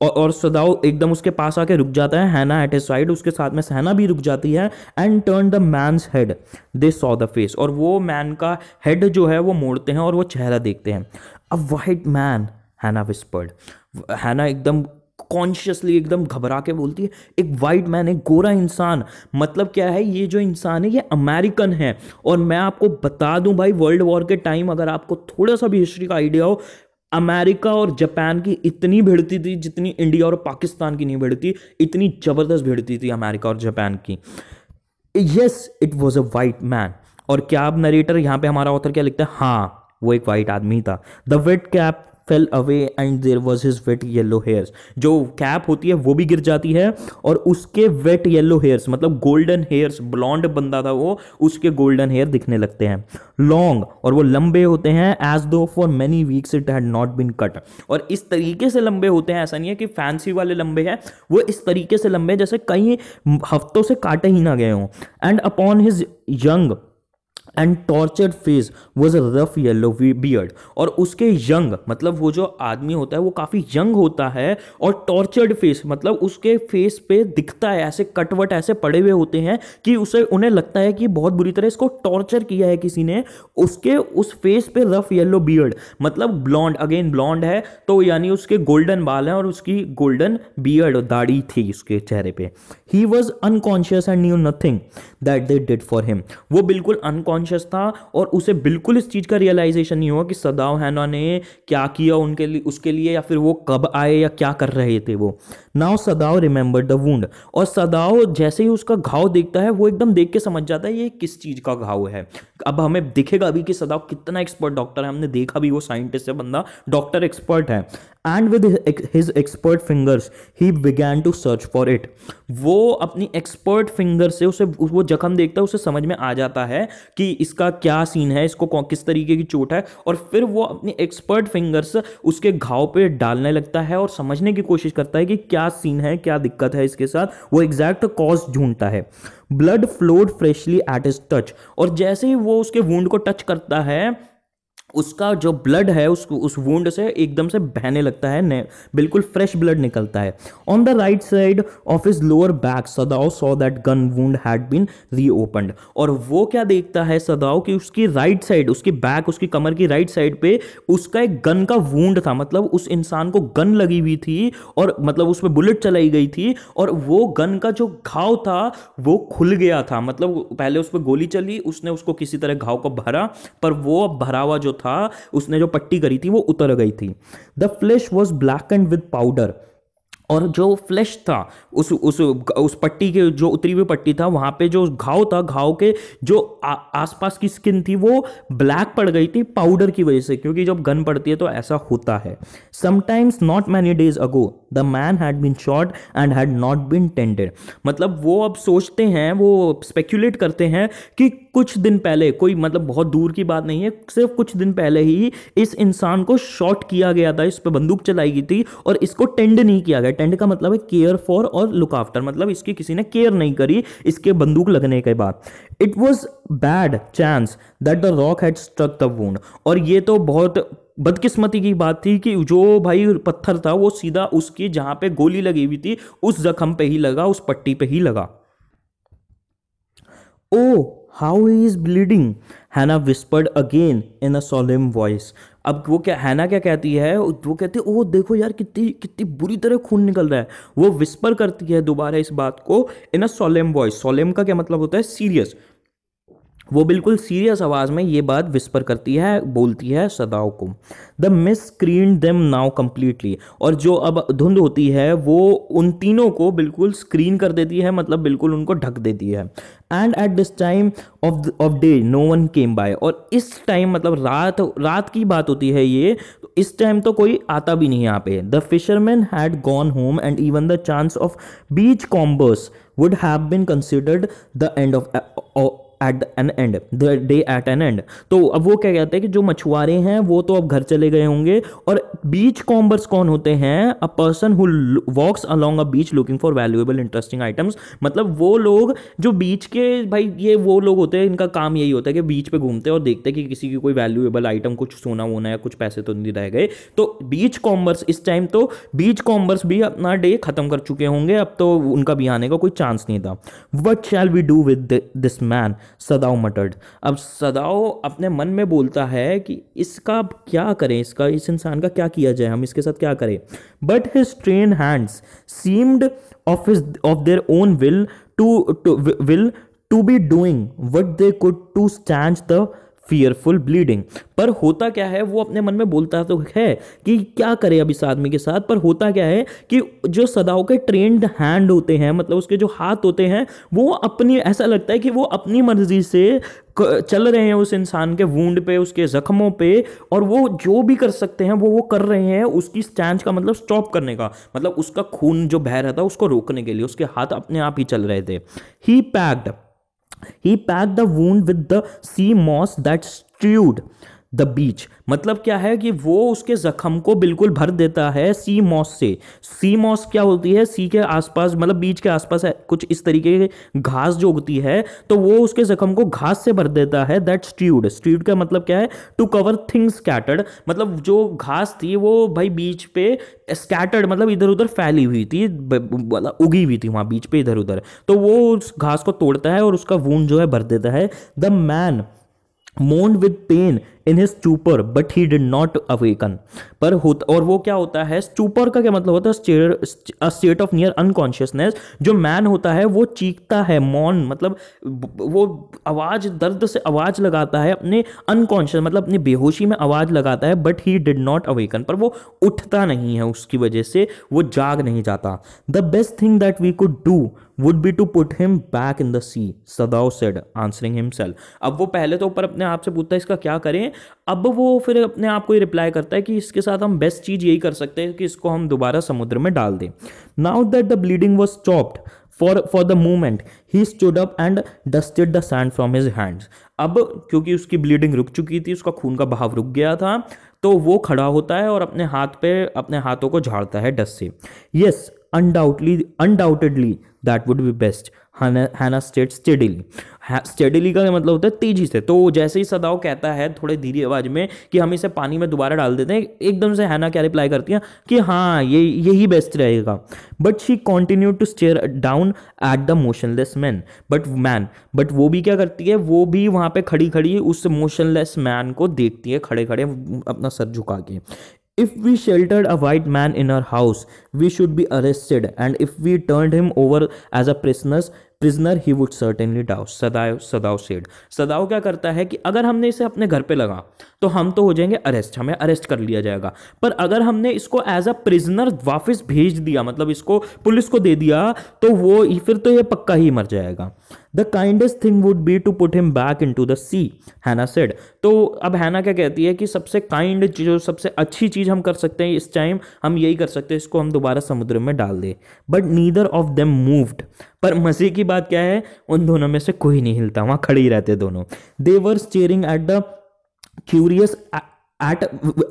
और, और सदाओ एकदम उसके पास आके रुक जाता है हैना एट साइड उसके साथ में सहना भी रुक जाती है and turn the man's head they saw the face और वो मैन का हेड जो है वो मोड़ते हैं और वो चेहरा देखते हैं। A white man Hana whispered Hana एकदम कॉन्शियसली एकदम घबरा के बोलती है एक वाइट मैन एक गोरा इंसान मतलब क्या है ये जो इंसान है ये अमेरिकन है और मैं आपको बता दूँ भाई वर्ल्ड वॉर के टाइम अगर आपको थोड़ा सा भी हिस्ट्री का आइडिया हो अमेरिका और जापान की इतनी भिड़ती थी जितनी इंडिया और पाकिस्तान की नहीं भिड़ती, इतनी ज़बरदस्त भिड़ती थी अमेरिका और जापान की। Yes it was a white man और क्या अब नरेटर यहाँ पे हमारा ऑथर क्या लिखता है? हाँ वो एक वाइट आदमी था। The wet cap fell away and there was his wet yellow hairs जो कैप होती है, वो भी गिर जाती है और उसके वेट येलो हेयर्स मतलब गोल्डन हेयर्स ब्लॉन्ड बंदा था वो, उसके गोल्डन हेयर दिखने लगते हैं। लॉन्ग और वो लंबे होते हैं as though for many weeks it had not been cut और इस तरीके से लंबे होते हैं, ऐसा नहीं है कि फैंसी वाले लंबे हैं, वो इस तरीके से लंबे जैसे कई हफ्तों से काटे ही ना गए हों। And upon his young and tortured face was a rough yellow beard और उसके यंग मतलब वो जो आदमी होता है, वो काफ़ी यंग होता है और टॉर्चर्ड फेस मतलब उसके फेस पे दिखता है, ऐसे कटवट, ऐसे पड़े हुए होते हैं कि उसे, उन्हें लगता है कि बहुत बुरी तरह इसको टॉर्चर किया है किसी ने। उसके, उस फेस पे रफ येलो बियर्ड मतलब ब्लॉन्ड अगेन ब्लॉन्ड है तो यानी उसके गोल्डन बाल हैं और उसकी गोल्डन बियर्ड दाढ़ी थी उसके चेहरे पे। He was unconscious and knew nothing that they did for him वो बिल्कुल अनकॉन्शियस कॉन्शियस था और उसे बिल्कुल इस चीज़ का रियलाइजेशन नहीं हुआ कि सदाव हैना ने क्या किया उनके लिए, उसके लिए या फिर वो कब आए या क्या कर रहे थे वो। Now Sadao remember the wound और सदाव जैसे ही उसका घाव देखता है, वो एकदम देख के समझ जाता है ये किस चीज़ का घाव है। अब हमें दिखेगा अभी कि सदाव कितना एक्सपर्ट डॉक्टर है। हमने देखा भी वो साइंटिस्ट है बंदा डॉक्टर एक्सपर्ट है। And with his expert fingers he began to search for it वो अपनी एक्सपर्ट फिंगर से उसे, वो जख्म देखता है, उसे समझ में आ जाता है कि इसका क्या सीन है, इसको किस तरीके की चोट है। और फिर वो अपनी एक्सपर्ट फिंगर्स उसके घाव पे डालने लगता है और समझने की कोशिश करता है कि क्या सीन है, क्या दिक्कत है इसके साथ, वो एग्जैक्ट कॉज ढूंढता है। Blood flowed freshly at his touch और जैसे ही वो उसके वूंड को टच करता है उसका जो ब्लड है उस उस वुंड से एकदम से बहने लगता है बिल्कुल फ्रेश ब्लड निकलता है। On the right side of his lower back Sadao saw that gun wound had been reopened और वो क्या देखता है सदाओ कि उसकी राइट साइड उसकी बैक उसकी कमर की राइट साइड पे उसका एक गन का वुंड था। मतलब उस इंसान को गन लगी हुई थी और मतलब उसमें बुलेट चलाई गई थी और वो गन का जो घाव था, वो खुल गया था। मतलब पहले उस पर गोली चली, उसने उसको किसी तरह घाव को भरा, पर वो अब भरा हुआ जो था, उसने जो पट्टी करी थी वो उतर गई थी। The flesh was black and with powder और जो फ्लैश था उस उस उस पट्टी के जो उतरी हुई पट्टी था वहाँ पे जो घाव था घाव के जो आ, आसपास की स्किन थी वो ब्लैक पड़ गई थी पाउडर की वजह से क्योंकि जब गन पड़ती है तो ऐसा होता है। Sometimes not many days ago the man had been shot and had not been tended मतलब वो अब सोचते हैं वो स्पेक्यूलेट करते हैं कि कुछ दिन पहले कोई मतलब बहुत दूर की बात नहीं है सिर्फ़ कुछ दिन पहले ही इस इंसान को शॉट किया गया था इस पर बंदूक चलाई गई थी और इसको टेंड नहीं किया गया। टेंड का मतलब है केयर फॉर और लुक आफ्टर मतलब इसकी किसी ने केयर नहीं करी इसके बंदूक लगने के बाद। It was bad chance that the rock had struck the wound और ये तो बहुत बदकिस्मती की बात थी कि जो भाई पत्थर था, वो सीधा उसकी जहाँ पे गोली लगी हुई थी, उस जख्म पे ही लगा, उस पट्टी पे ही लगा। ओ how is bleeding Hana whispered again in a solemn voice अब वो क्या हैना क्या कहती है? वो कहती है ओह, देखो यार, कितनी कितनी बुरी तरह खून निकल रहा है। वो विस्पर करती है दोबारा इस बात को in a solemn voice solemn का क्या मतलब होता है? सीरियस वो बिल्कुल सीरियस आवाज़ में ये बात विस्पर करती है, बोलती है सदाओं को। The mist screen them now completely और जो अब धुंध होती है, वो उन तीनों को बिल्कुल स्क्रीन कर देती है मतलब बिल्कुल उनको ढक देती है। And at this time of of day no one came by और इस टाइम मतलब रात रात की बात होती है ये तो इस टाइम तो कोई आता भी नहीं यहाँ पे। The fisherman had gone home and even the chance of beachcombers would have been considered the end of at an end the day at an end तो अब वो क्या कहते हैं कि जो मछुआरे हैं, वो तो अब घर चले गए होंगे। और बीच कॉम्बर्स कौन होते हैं? A person who walks along a beach looking for valuable interesting items मतलब वो लोग जो बीच के, भाई, ये वो लोग होते हैं, इनका काम यही होता है कि बीच पे घूमते हैं और देखते हैं कि किसी की कोई वैल्यूएबल आइटम कुछ सोना वोना या कुछ पैसे तो नहीं रह गए। तो बीच कॉम्बर्स इस टाइम तो बीच कॉम्बर्स भी अपना डे खत्म कर चुके होंगे। अब तो उनका भी आने का कोई चांस नहीं था। What shall we do with this man Sadao muttered. अब सदाओ अपने मन में बोलता है कि इसका क्या करें? इसका, इस इंसान का क्या किया जाए? हम इसके साथ क्या करें? But his trained hands seemed of his of their own will to will to be doing what they could to stand the fearful bleeding पर होता क्या है? वो अपने मन में बोलता तो है कि क्या करे अब इस आदमी के साथ? पर होता क्या है कि जो सदाओं के ट्रेंड हैंड होते हैं मतलब उसके जो हाथ होते हैं, वो अपनी, ऐसा लगता है कि वो अपनी मर्ज़ी से चल रहे हैं उस इंसान के वूंड पे, उसके जख्मों पे, और वो जो भी कर सकते हैं, वो वो कर रहे हैं उसकी स्टैंड का मतलब स्टॉप करने का। मतलब उसका खून जो बह रहा था, उसको रोकने के लिए, उसके हाथ अपने आप ही चल रहे थे। He packed He packed the wound with the sea moss that stewed. The beach. मतलब क्या है कि वो उसके जख्म को बिल्कुल भर देता है सी मॉस से। सी मॉस क्या होती है? सी के आसपास मतलब बीच के आसपास है, कुछ इस तरीके की घास जो उगती है तो वो उसके जख्म को घास से भर देता है, दैट स्ट्यूड। स्ट्यूड का मतलब क्या है? To cover things scattered. मतलब जो घास थी, वो भाई बीच पे स्कैटर्ड मतलब इधर उधर फैली हुई थी मतलब उगी हुई थी वहाँ बीच पे इधर उधर तो वो उस घास को तोड़ता है और उसका वून जो है भर देता है। The man, moan with pain in his stupor but he did not awaken पर होता, और वो क्या होता है? स्टूपर का क्या मतलब होता है? स्टेट ऑफ़ नियर अनकॉन्शियसनेस जो मैन होता है, वो चीखता है, मौन मतलब वो आवाज़, दर्द से आवाज़ लगाता है, अपने अनकॉन्शियस मतलब अपनी बेहोशी में आवाज़ लगाता है but he did not awaken पर वो उठता नहीं है उसकी वजह से, वो जाग नहीं जाता। The best thing that we could do would be to put him back in the sea Sadao said answering himself अब वो पहले तो ऊपर अपने आप से पूछता है, इसका क्या करें? अब वो फिर अपने आप को ही रिप्लाई करता है कि इसके साथ हम बेस्ट चीज़ यही कर सकते हैं कि इसको हम दोबारा समुद्र में डाल दें। Now that the bleeding was stopped for for the moment he stood up and dusted the sand from his hands अब क्योंकि उसकी ब्लीडिंग रुक चुकी थी, उसका खून का बहाव रुक गया था तो वो खड़ा होता है और अपने हाथ पे, अपने हाथों को झाड़ता है डस्ट से। Yes undoubtedly undoubtedly that would be best Hana state steadily. Steadily का मतलब होता है तेज़ी से। तो जैसे ही सदाओ कहता है थोड़े धीरे आवाज़ में कि हम इसे पानी में दोबारा डाल देते हैं एकदम से हैना क्या रिप्लाई करती है कि हाँ ये यही बेस्ट रहेगा। But she continue to stare down at the motionless man but man but वो भी क्या करती है वो भी वहाँ पे खड़ी खड़ी उस मोशनलेस मैन को देखती है खड़े खड़े अपना सर झुका के। If we sheltered a white man in our house, we should be arrested, and if we turned him over as a prisoner, prisoner he would certainly die Sadao Sadao said Sadao क्या करता है कि अगर हमने इसे अपने घर पे लगा तो हम तो हो जाएँगे अरेस्ट हमें अरेस्ट कर लिया जाएगा। पर अगर हमने इसको एज अ प्रिजनर वापस भेज दिया मतलब इसको पुलिस को दे दिया तो वो फिर तो ये पक्का ही मर जाएगा। The kindest thing would be to put him back into the sea Hana said तो अब हैना क्या कहती है कि सबसे काइंड जो सबसे अच्छी चीज़ हम कर सकते हैं इस टाइम हम यही कर सकते हैं, इसको हम दोबारा समुद्र में डाल दें। But neither of them moved पर मज़े की बात क्या है? उन दोनों में से कोई नहीं हिलता, वहाँ खड़े ही रहते दोनों। They were staring at the curious at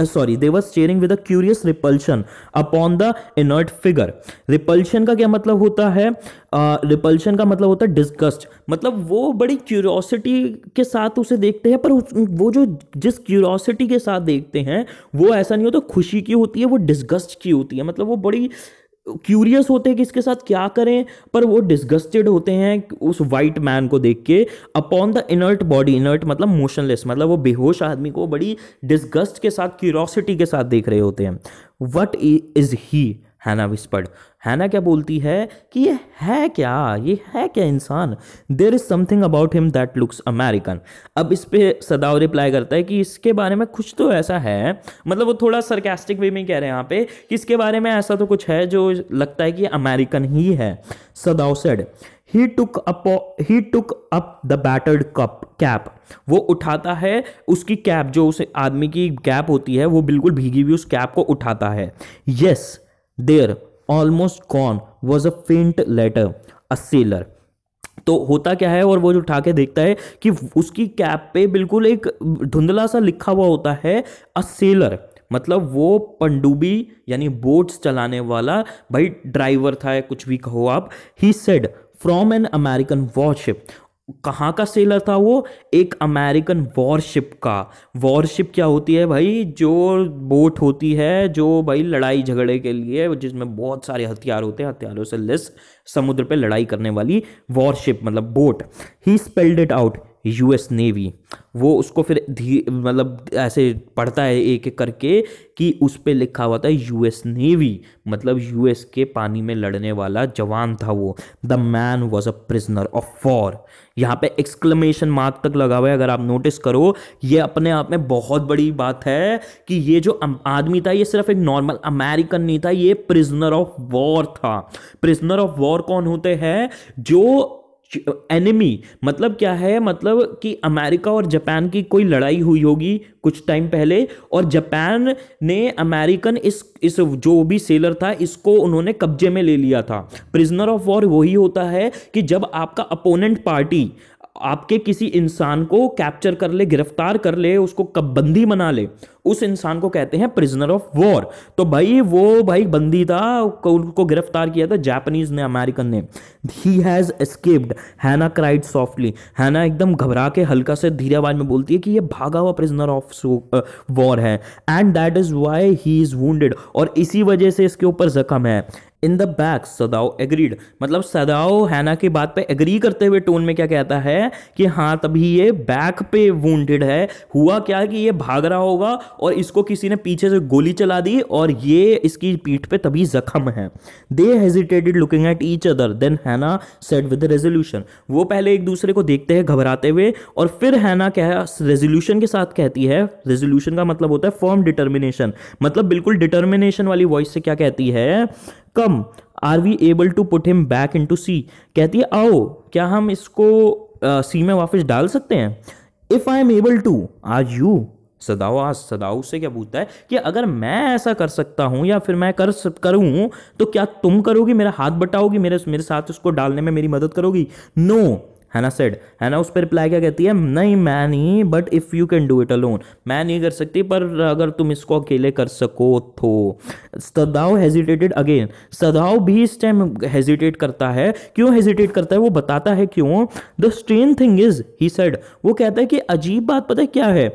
sorry they were staring with a curious repulsion upon the inert figure. Repulsion का क्या मतलब होता है? रिपल्शन uh, का मतलब होता है डिस्गस्ट मतलब वो बड़ी क्यूरियोसिटी के साथ उसे देखते हैं पर वो जो जिस क्यूरियोसिटी के साथ देखते हैं वो ऐसा नहीं होता खुशी की होती है वो डिस्गस्ट की होती है। मतलब वो बड़ी क्यूरियस होते हैं कि इसके साथ क्या करें, पर वो डिस्गस्टेड होते हैं उस वाइट मैन को देख के upon the inert body inert मतलब मोशनलेस मतलब वो बेहोश आदमी को बड़ी डिस्गस्ट के साथ क्यूरोसिटी के साथ देख रहे होते हैं। वट इज़ ही हैना विस्पर्ड। हैना क्या बोलती है कि ये है क्या? ये है क्या इंसान? There is something about him that looks American अब इस पर सदाव रिप्लाई करता है कि इसके बारे में कुछ तो ऐसा है। मतलब वो थोड़ा सरकेस्टिक वे में कह रहे हैं यहाँ पे कि इसके बारे में ऐसा तो कुछ है जो लगता है कि अमेरिकन ही है। Sadao said he took up he took up the battered cup cap वो उठाता है उसकी कैप जो उस आदमी की कैप होती है, वो बिल्कुल भीगी हुई उस कैप को उठाता है। Yes there almost gone was a faint letter a sailor तो होता क्या है और वो जो उठा के देखता है कि उसकी कैप पे बिल्कुल एक धुंधला सा लिखा हुआ होता है अ सेलर मतलब वो पंडुबी, यानी बोट्स चलाने वाला, भाई ड्राइवर था कुछ भी कहो आप he said from an American warship कहाँ का सेलर था वो? एक अमेरिकन वॉरशिप का। वॉरशिप क्या होती है भाई? जो बोट होती है, जो भाई लड़ाई झगड़े के लिए, जिसमें बहुत सारे हथियार होते हैं, हथियारों से लेस समुद्र पे लड़ाई करने वाली वॉरशिप मतलब boat he spelled it out US navy वो उसको फिर मतलब ऐसे पढ़ता है एक एक करके कि उस पर लिखा हुआ था यूएस नेवी मतलब यूएस के पानी में लड़ने वाला जवान था वो। The man was a prisoner of war यहाँ पे एक्सक्लेमेशन मार्क तक लगा हुआ है, अगर आप नोटिस करो, ये अपने आप में बहुत बड़ी बात है कि ये जो आदमी था, ये सिर्फ़ एक नॉर्मल अमेरिकन नहीं था, ये प्रिजनर ऑफ़ वॉर था। प्रिजनर ऑफ़ वॉर कौन होते हैं? जो एनिमी मतलब क्या है? मतलब कि अमेरिका और जापान की कोई लड़ाई हुई होगी कुछ टाइम पहले, और जापान ने अमेरिकन इस इस जो भी सेलर था, इसको उन्होंने कब्जे में ले लिया था। प्रिजनर ऑफ़ वॉर वही होता है कि जब आपका अपोनेंट पार्टी आपके किसी इंसान को कैप्चर कर ले, गिरफ़्तार कर ले, उसको कब बंदी बना ले उस इंसान को कहते हैं प्रिजनर ऑफ़ वॉर तो भाई, वो भाई बंदी था उनको गिरफ़्तार किया था जापानीज ने अमेरिकन ने. He has escaped Hana cried softly Hana एकदम घबरा के हल्का से धीरे आवाज़ में बोलती है कि ये भागा हुआ प्रिजनर ऑफ़ वॉर है. And that is why he is wounded और इसी वजह से इसके ऊपर जख्म है. In the back Sadao agreed मतलब सदाओ हैना की बात पे एग्री करते हुए टोन में क्या कहता है कि हाँ तभी ये बैक पे वुंडेड है. हुआ क्या कि ये भाग रहा होगा और इसको किसी ने पीछे से गोली चला दी और ये इसकी पीठ पे तभी जख्म है। They hesitated looking at each other then Hana said with resolution वो पहले एक दूसरे को देखते हैं घबराते हुए और फिर हैना क्या रेजोल्यूशन के साथ कहती है। रेजोल्यूशन का मतलब होता है फॉर्म डिटर्मिनेशन मतलब बिल्कुल डिटर्मिनेशन वाली वॉइस से क्या कहती है? Come are we able to put him back into sea कहती है आओ क्या हम इसको सी uh, में वापस डाल सकते हैं? If I am able to are you Sadao, आज सदाओ से क्या पूछता है कि अगर मैं ऐसा कर सकता हूँ या फिर मैं कर करूँ तो क्या तुम करोगी, मेरा हाथ बटाओगी, मेरे मेरे साथ उसको डालने में मेरी मदद करोगी? No no. हैना सेड हैना उस पर रिप्लाई क्या कहती है? नहीं, मैं नहीं but if you can do it alone मैं नहीं कर सकती, पर अगर तुम इसको अकेले कर सको तो। सदाओ हेजिटेटेड अगेन सदाओ भी इस टाइम हेजिटेट करता है। क्यों हेजिटेट करता है? वो बताता है क्यों? The strange thing is he said वो कहता है कि अजीब बात पता है क्या है?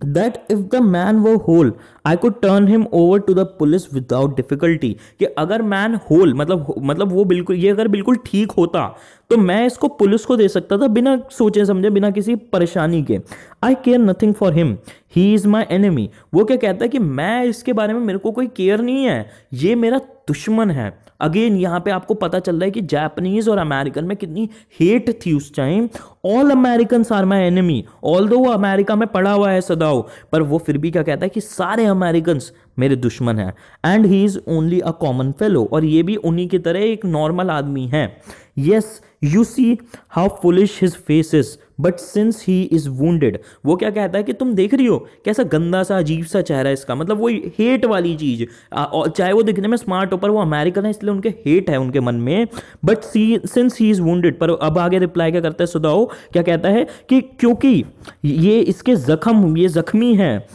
That if the man were whole I could turn him over to the police without difficulty कि अगर मैन होल मतलब मतलब वो बिल्कुल, ये अगर बिल्कुल ठीक होता तो मैं इसको पुलिस को दे सकता था बिना सोचे समझे, बिना किसी परेशानी के। I care nothing for him he is my enemy वो क्या कहता है कि मैं इसके बारे में मेरे को कोई केयर नहीं है। ये मेरा दुश्मन है। अगेन यहाँ पे आपको पता चल रहा है कि जापानीज और अमेरिकन में कितनी हेट थी उस time all American are my enemy all वो अमेरिका में पड़ा हुआ है सदाओ, पर वो फिर भी क्या कहता है कि सारे अमेरिकन मेरे दुश्मन हैं. And he is only a common fellow और ये भी उन्हीं की तरह एक नॉर्मल आदमी है. Yes you see how foolish his face but since he is wounded वो क्या कहता है कि तुम देख रही हो, कैसा गंदा सा, अजीब सा चेहरा इसका. मतलब वो हेट वाली चीज़ चाहे वो दिखने में स्मार्ट हो, पर वो अमेरिकन है, इसलिए उनके हेट है उनके मन में। But see since he is wed पर अब आगे रिप्लाई क्या करता है? सुधाओ, क्या कहता है कि क्योंकि ये इसके जख्म, ये जख्मी है।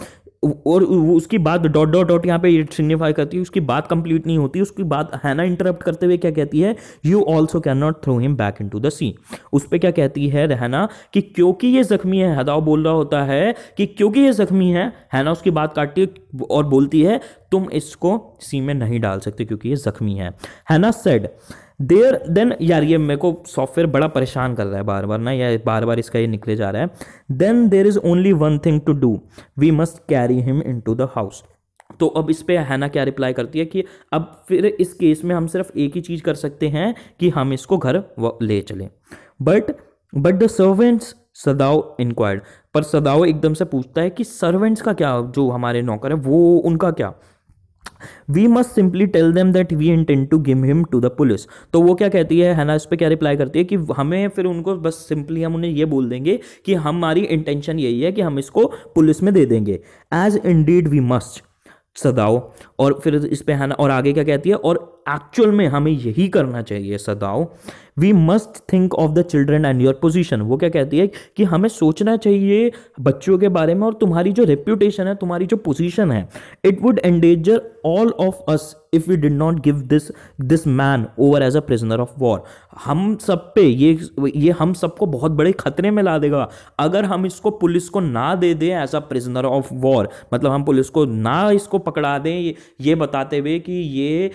और उसकी बात डॉट डॉट डॉट यहाँ पे सिग्निफाई करती है, उसकी बात कंप्लीट नहीं होती, उसकी बात है ना इंटरप्ट करते हुए क्या कहती है you also can not throw him back into the sea उस पर क्या कहती है रहना कि क्योंकि ये जख्मी है हदाओ बोल रहा होता है कि क्योंकि ये जख्मी है है ना उसकी बात काटती है और बोलती है, तुम इसको सी में नहीं डाल सकते क्योंकि ये जख्मी है. है ना सेड देर देन यार ये मेरे को सॉफ्टवेयर बड़ा परेशान कर रहा है बार बार ना, या बार बार इसका ये निकले जा रहा है। Then there is only one thing to do we must carry him into the house तो अब इस पर हैना क्या रिप्लाई करती है कि अब फिर इस केस में हम सिर्फ़ एक ही चीज़ कर सकते हैं कि हम इसको घर ले चलें। But but the servants Sadao inquired पर सदाओ एकदम से पूछता है कि सर्वेंट्स का क्या, जो हमारे नौकर है, वो उनका क्या? We must simply tell them that we intend to give him to the police तो वो क्या कहती है? है ना इस पर क्या रिप्लाई करती है कि हमें फिर उनको बस सिंपली हम उन्हें ये बोल देंगे कि हमारी इंटेंशन यही है कि हम इसको पुलिस में दे देंगे। As indeed we must Sadao. और फिर इस पे है ना और आगे क्या कहती है? और एक्चुअल में हमें यही करना चाहिए Sadao. We must think of the children and your position वो क्या कहती है कि हमें सोचना चाहिए बच्चों के बारे में और तुम्हारी जो रेप्यूटेशन है तुम्हारी जो पोजिशन है it would endanger all of us if we did not give this this man over as a prisoner of war हम सब पे ये ये हम सबको बहुत बड़े खतरे में ला देगा। अगर हम इसको पुलिस को ना दे दें as a prisoner of war मतलब हम पुलिस को ना इसको पकड़ा दें ये, ये बताते हुए कि ये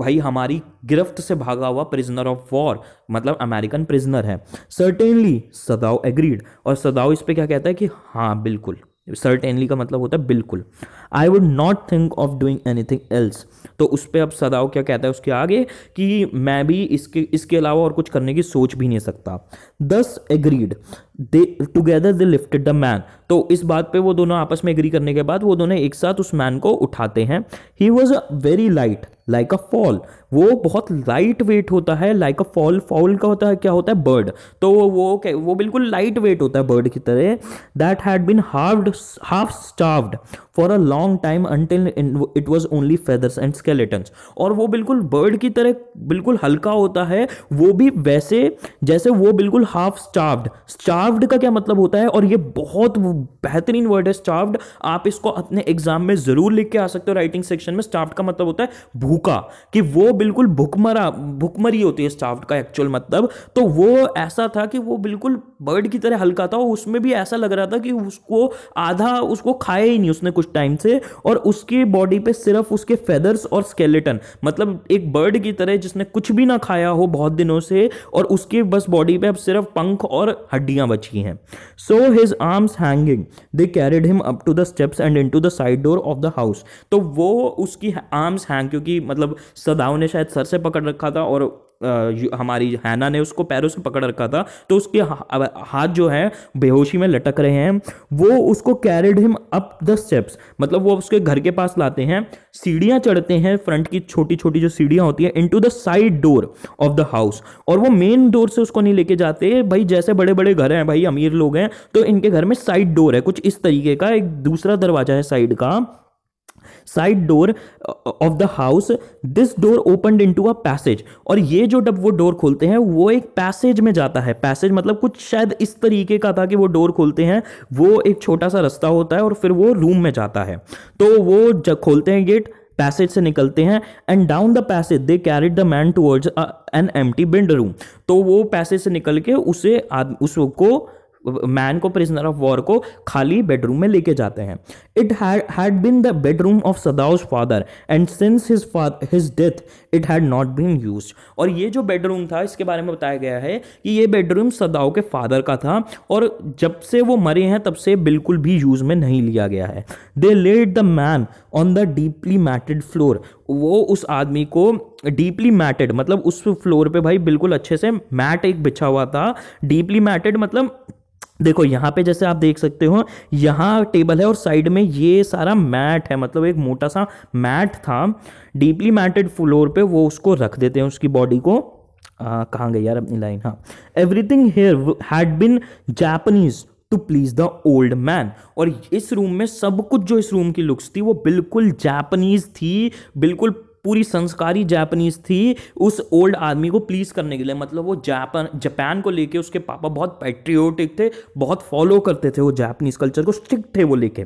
भाई हमारी गिरफ्त से भागा हुआ प्रिजनर ऑफ़ वॉर मतलब अमेरिकन प्रिजनर है। सर्टेनली सदाव एग्रीड और सदाव इस पर क्या कहता है कि हाँ बिल्कुल। सर्टेनली का मतलब होता है बिल्कुल। I would not think of doing anything else तो उस पर अब सदाव क्या कहता है उसके आगे कि मैं भी इसके इसके अलावा और कुछ करने की सोच भी नहीं सकता। Thus agreed they together they lifted the man तो इस बात पे वो दोनों आपस में एग्री करने के बाद वो दोनों एक साथ उस मैन को उठाते हैं। He was a very light like a fowl वो बहुत लाइट वेट होता है लाइक अ फॉल फॉल का होता है, क्या होता है? बर्ड तो वो वो बिल्कुल लाइट वेट होता है बर्ड की तरह। That had been hard half starved for a long time until it was only feathers and skeletons और वो बिल्कुल बर्ड की तरह बिल्कुल हल्का होता है। वो भी वैसे, जैसे वो बिल्कुल हाफ़ स्टार्व्ड स्टार्व्ड का क्या मतलब होता है? और ये बहुत बेहतरीन वर्ड है स्टार्व्ड आप इसको अपने एग्ज़ाम में ज़रूर लिख के आ सकते हो राइटिंग सेक्शन में. स्टार्व्ड का मतलब होता है भूखा, कि वो बिल्कुल भुखमरा, भुखमरी होती है स्टार्व्ड का एक्चुअल मतलब. तो वो ऐसा था कि वो बिल्कुल बर्ड की तरह हल्का था, और उसमें भी ऐसा लग रहा था कि उसको आधा उसको खाया ही नहीं उसने कुछ टाइम से. और उसकी बॉडी पे सिर्फ़ उसके फेदर्स और स्केलेटन मतलब एक बर्ड की तरह जिसने कुछ भी ना खाया हो बहुत दिनों से, और उसके बस बॉडी पे अब सिर्फ़ पंख और हड्डियाँ बची हैं। So his arms hanging they carried him up to the steps and into the side door of the house तो वो उसकी आर्म्स हैंग क्योंकि मतलब सदाव ने शायद सर से पकड़ रखा था और हमारी हैना ने उसको पैरों से पकड़ रखा था तो उसके हाथ जो है, बेहोशी में लटक रहे हैं, वो उसको carried him up the steps मतलब वो उसके घर के पास लाते हैं, सीढ़ियाँ चढ़ते हैं फ्रंट की छोटी छोटी जो सीढ़ियाँ होती हैं into the side door of the house और वो मेन डोर से उसको नहीं लेके जाते, भाई, जैसे बड़े बड़े घर हैं, भाई, अमीर लोग हैं तो इनके घर में साइड डोर है। कुछ इस तरीके का एक दूसरा दरवाज़ा है साइड का। Side door of the house this door open into a passage और ये जो जब वो डोर खोलते हैं, वो एक पैसेज में जाता है। पैसेज मतलब कुछ शायद इस तरीके का था कि वो डोर खोलते हैं, वो एक छोटा सा रास्ता होता है और फिर वो रूम में जाता है। तो वो जब खोलते हैं गेट पैसेज से निकलते हैं and down the passage they carried the man towards an empty bedroom तो वो पैसेज से निकल के उसे उसको मैन को प्रिजनर ऑफ़ वॉर को खाली बेडरूम में लेके जाते हैं। It had been the bedroom of Sadao's father and since his his death it had not been use और ये जो बेडरूम था, इसके बारे में बताया गया है कि ये बेडरूम सदाओ के फादर का था, और जब से वो मरे हैं, तब से बिल्कुल भी यूज़ में नहीं लिया गया है। They laid the man on the deeply matted floor वो उस आदमी को डीपली मैटेड मतलब उस फ्लोर पे भाई बिल्कुल अच्छे से मैट एक बिछा हुआ था। डीपली मैटेड मतलब देखो, यहाँ पे जैसे आप देख सकते हो, यहाँ टेबल है और साइड में ये सारा मैट है मतलब एक मोटा सा मैट था, डीपली मैटेड फ्लोर पे, वो उसको रख देते हैं उसकी बॉडी को। कहाँ गई यार अपनी लाइन? हाँ। Everything here had been Japanese to please the old man और इस रूम में सब कुछ जो इस रूम की लुक्स थी, वो बिल्कुल जापनीज थी, बिल्कुल पूरी संस्कारी जापानीज थी उस ओल्ड आदमी को प्लीज़ करने के लिए। मतलब वो जापान जापान को लेके उसके पापा बहुत पैट्रियोटिक थे, बहुत फॉलो करते थे वो जापानीज कल्चर को स्ट्रिक्ट थे वो लेके।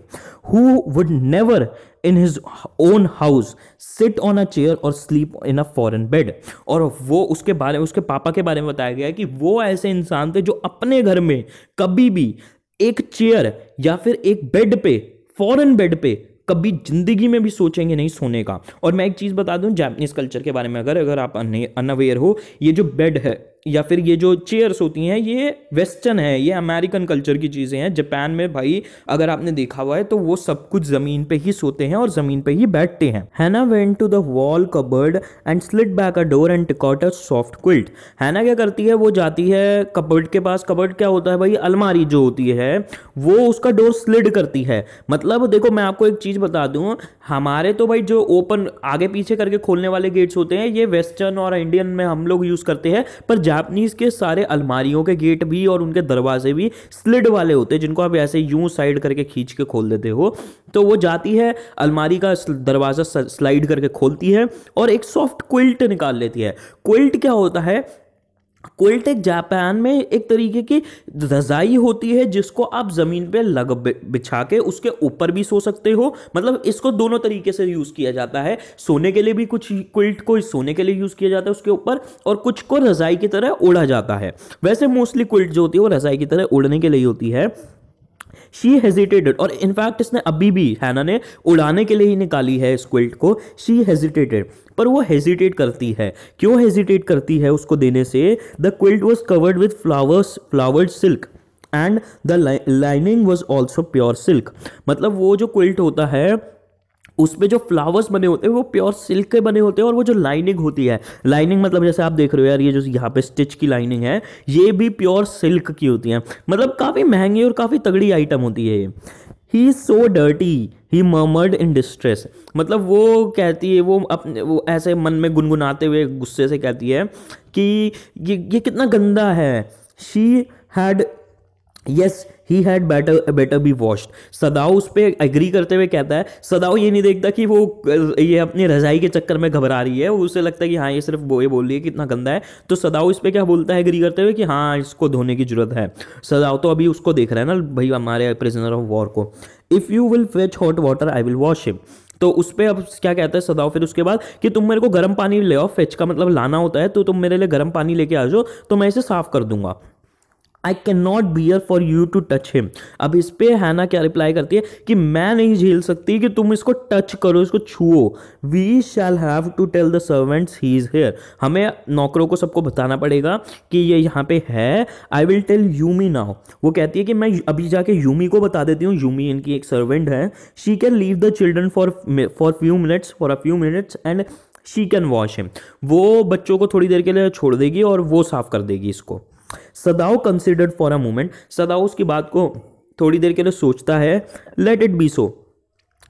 Who would never in his own house sit on a chair or sleep in a foreign bed और वो उसके बारे में उसके पापा के बारे में बताया गया कि वो ऐसे इंसान थे जो अपने घर में कभी भी एक चेयर या फिर एक बेड पे फॉरन बेड पे कभी ज़िंदगी में भी सोचेंगे नहीं सोने का। और मैं एक चीज़ बता दूँ जैपनीज़ कल्चर के बारे में, अगर अगर आप अनअवेयर हो, ये जो बेड है या फिर ये जो चेयर्स होती हैं, ये वेस्टर्न है, ये अमेरिकन कल्चर की चीज़ें हैं। जापान में भाई, अगर आपने देखा हुआ है तो वो सब कुछ ज़मीन पे ही सोते हैं और ज़मीन पे ही बैठते हैं। Hana went to the wall cupboard and slid back a door and took out a soft quilt Hana क्या करती है? वो जाती है कबर्ड के पास। कबर्ड क्या होता है भाई? अलमारी जो होती है, वो उसका डोर स्लिड करती है। मतलब देखो, मैं आपको एक चीज़ बता दूँ, हमारे तो भाई जो ओपन आगे पीछे करके खोलने वाले गेट्स होते हैं, ये वेस्टर्न और इंडियन में हम लोग यूज़ करते हैं, पर जापनीज के सारे अलमारियों के गेट भी और उनके दरवाजे भी स्लिड वाले होते हैं, जिनको आप ऐसे यूँ साइड करके खींच के खोल देते हो। तो वो जाती है, अलमारी का दरवाज़ा स्लाइड करके खोलती है और एक सॉफ्ट क्विल्ट निकाल लेती है। क्विल्ट क्या होता है? कोल्टेक जापान में एक तरीके की रजाई होती है, जिसको आप ज़मीन पे लग बिछा के उसके ऊपर भी सो सकते हो। मतलब इसको दोनों तरीके से यूज़ किया जाता है। सोने के लिए भी कुछ क्विल्ट को सोने के लिए यूज़ किया जाता है उसके ऊपर, और कुछ को रजाई की तरह ओढ़ा जाता है। वैसे मोस्टली क्विल्ट जो होती है, वो रजाई की तरह उड़ने के लिए होती है। शी हेजिटेटेड और इनफैक्ट इसने अभी भी हैना ने उड़ाने के लिए ही निकाली है इस क्विल्ट को। शी हेजिटेटेड पर वो हेजिटेट करती है। क्यों हेजिटेट करती है उसको देने से? The quilt was covered with flowers flowered silk and the lining was also pure silk मतलब वो जो क्विल्ट होता है उस पर जो फ्लावर्स बने होते हैं, वो प्योर सिल्क के बने होते हैं और वो जो लाइनिंग होती है। लाइनिंग मतलब जैसे आप देख रहे हो यार, ये जो यहाँ पे स्टिच की लाइनिंग है, ये भी प्योर सिल्क की होती है। मतलब काफ़ी महँगी और काफ़ी तगड़ी आइटम होती है ये। He so dirty he murmured in distress मतलब वो कहती है, वो अपने, वो ऐसे मन में गुनगुनाते हुए गुस्से से कहती है कि ये ये कितना गंदा है। She had yes he had better better be washed Sadao उस पर एग्री करते हुए कहता है, सदाओ ये नहीं देखता कि वो, ये अपनी रजाई के चक्कर में घबरा रही है, उसे लगता है कि हाँ ये सिर्फ़ वो, ये बोल रही है कितना गंदा है। तो सदाओ इस पर क्या बोलता है एग्री करते हुए कि हाँ इसको धोने की ज़रूरत है। सदाओ तो अभी उसको देख रहा है ना, भाई हमारे प्रिजनर ऑफ़ वॉर को। If you will fetch hot water I will wash him तो उस पर अब क्या कहता है सदाओ, फिर उसके बाद कि तुम मेरे को गर्म पानी ले आओ फेच का मतलब लाना होता है तो तुम मेरे लिए गर्म पानी लेके आ जाओ तो मैं इसे साफ़ कर दूँगा। I can not bear for you to touch him अब इस पर हैना क्या रिप्लाई करती है कि मैं नहीं झेल सकती कि तुम इसको टच करो, इसको छुओ। We shall have to tell the servants he is here हमें नौकरों को सबको बताना पड़ेगा कि ये यहाँ पे है। I will tell Yumi now वो कहती है कि मैं अभी जाके यूमी को बता देती हूँ। यूमी इनकी एक सर्वेंट है। She can leave the children for for few minutes for a few minutes and she can wash him वो बच्चों को थोड़ी देर के लिए छोड़ देगी और वो साफ़ कर देगी इसको। Sadao considered for a moment Sadao उसकी बात को थोड़ी देर के लिए सोचता है. Let it be so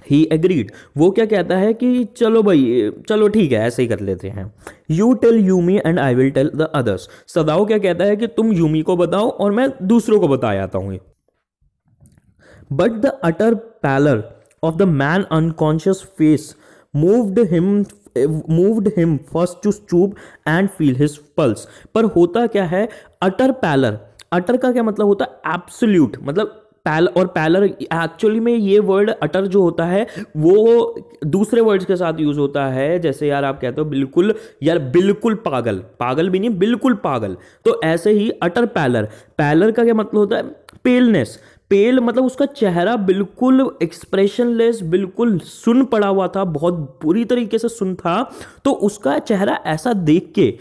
he agreed वो क्या कहता है कि चलो भाई, चलो ठीक है, ऐसे ही कर लेते हैं. You tell Yumi and I will tell the others Sadao क्या कहता है कि तुम यूमी को बताओ और मैं दूसरों को बता आता हूँ. But the utter pallor of the man unconscious face moved him moved him first to stoop and feel his pulse पर होता क्या है? अटर पैलर अटर का क्या मतलब होता? है एब्सोल्यूट मतलब पैल और पैलर एक्चुअली में ये वर्ड अटर जो होता है, वो दूसरे वर्ड्स के साथ यूज़ होता है। जैसे यार आप कहते हो, बिल्कुल, यार बिल्कुल पागल। पागल भी नहीं, बिल्कुल पागल। तो ऐसे ही अटर पैलर पैलर का क्या मतलब होता है? पेलनेस पेल मतलब उसका चेहरा बिल्कुल एक्सप्रेशनलेस बिल्कुल सुन पड़ा हुआ था, बहुत बुरी तरीके से सुन था तो उसका चेहरा ऐसा देख के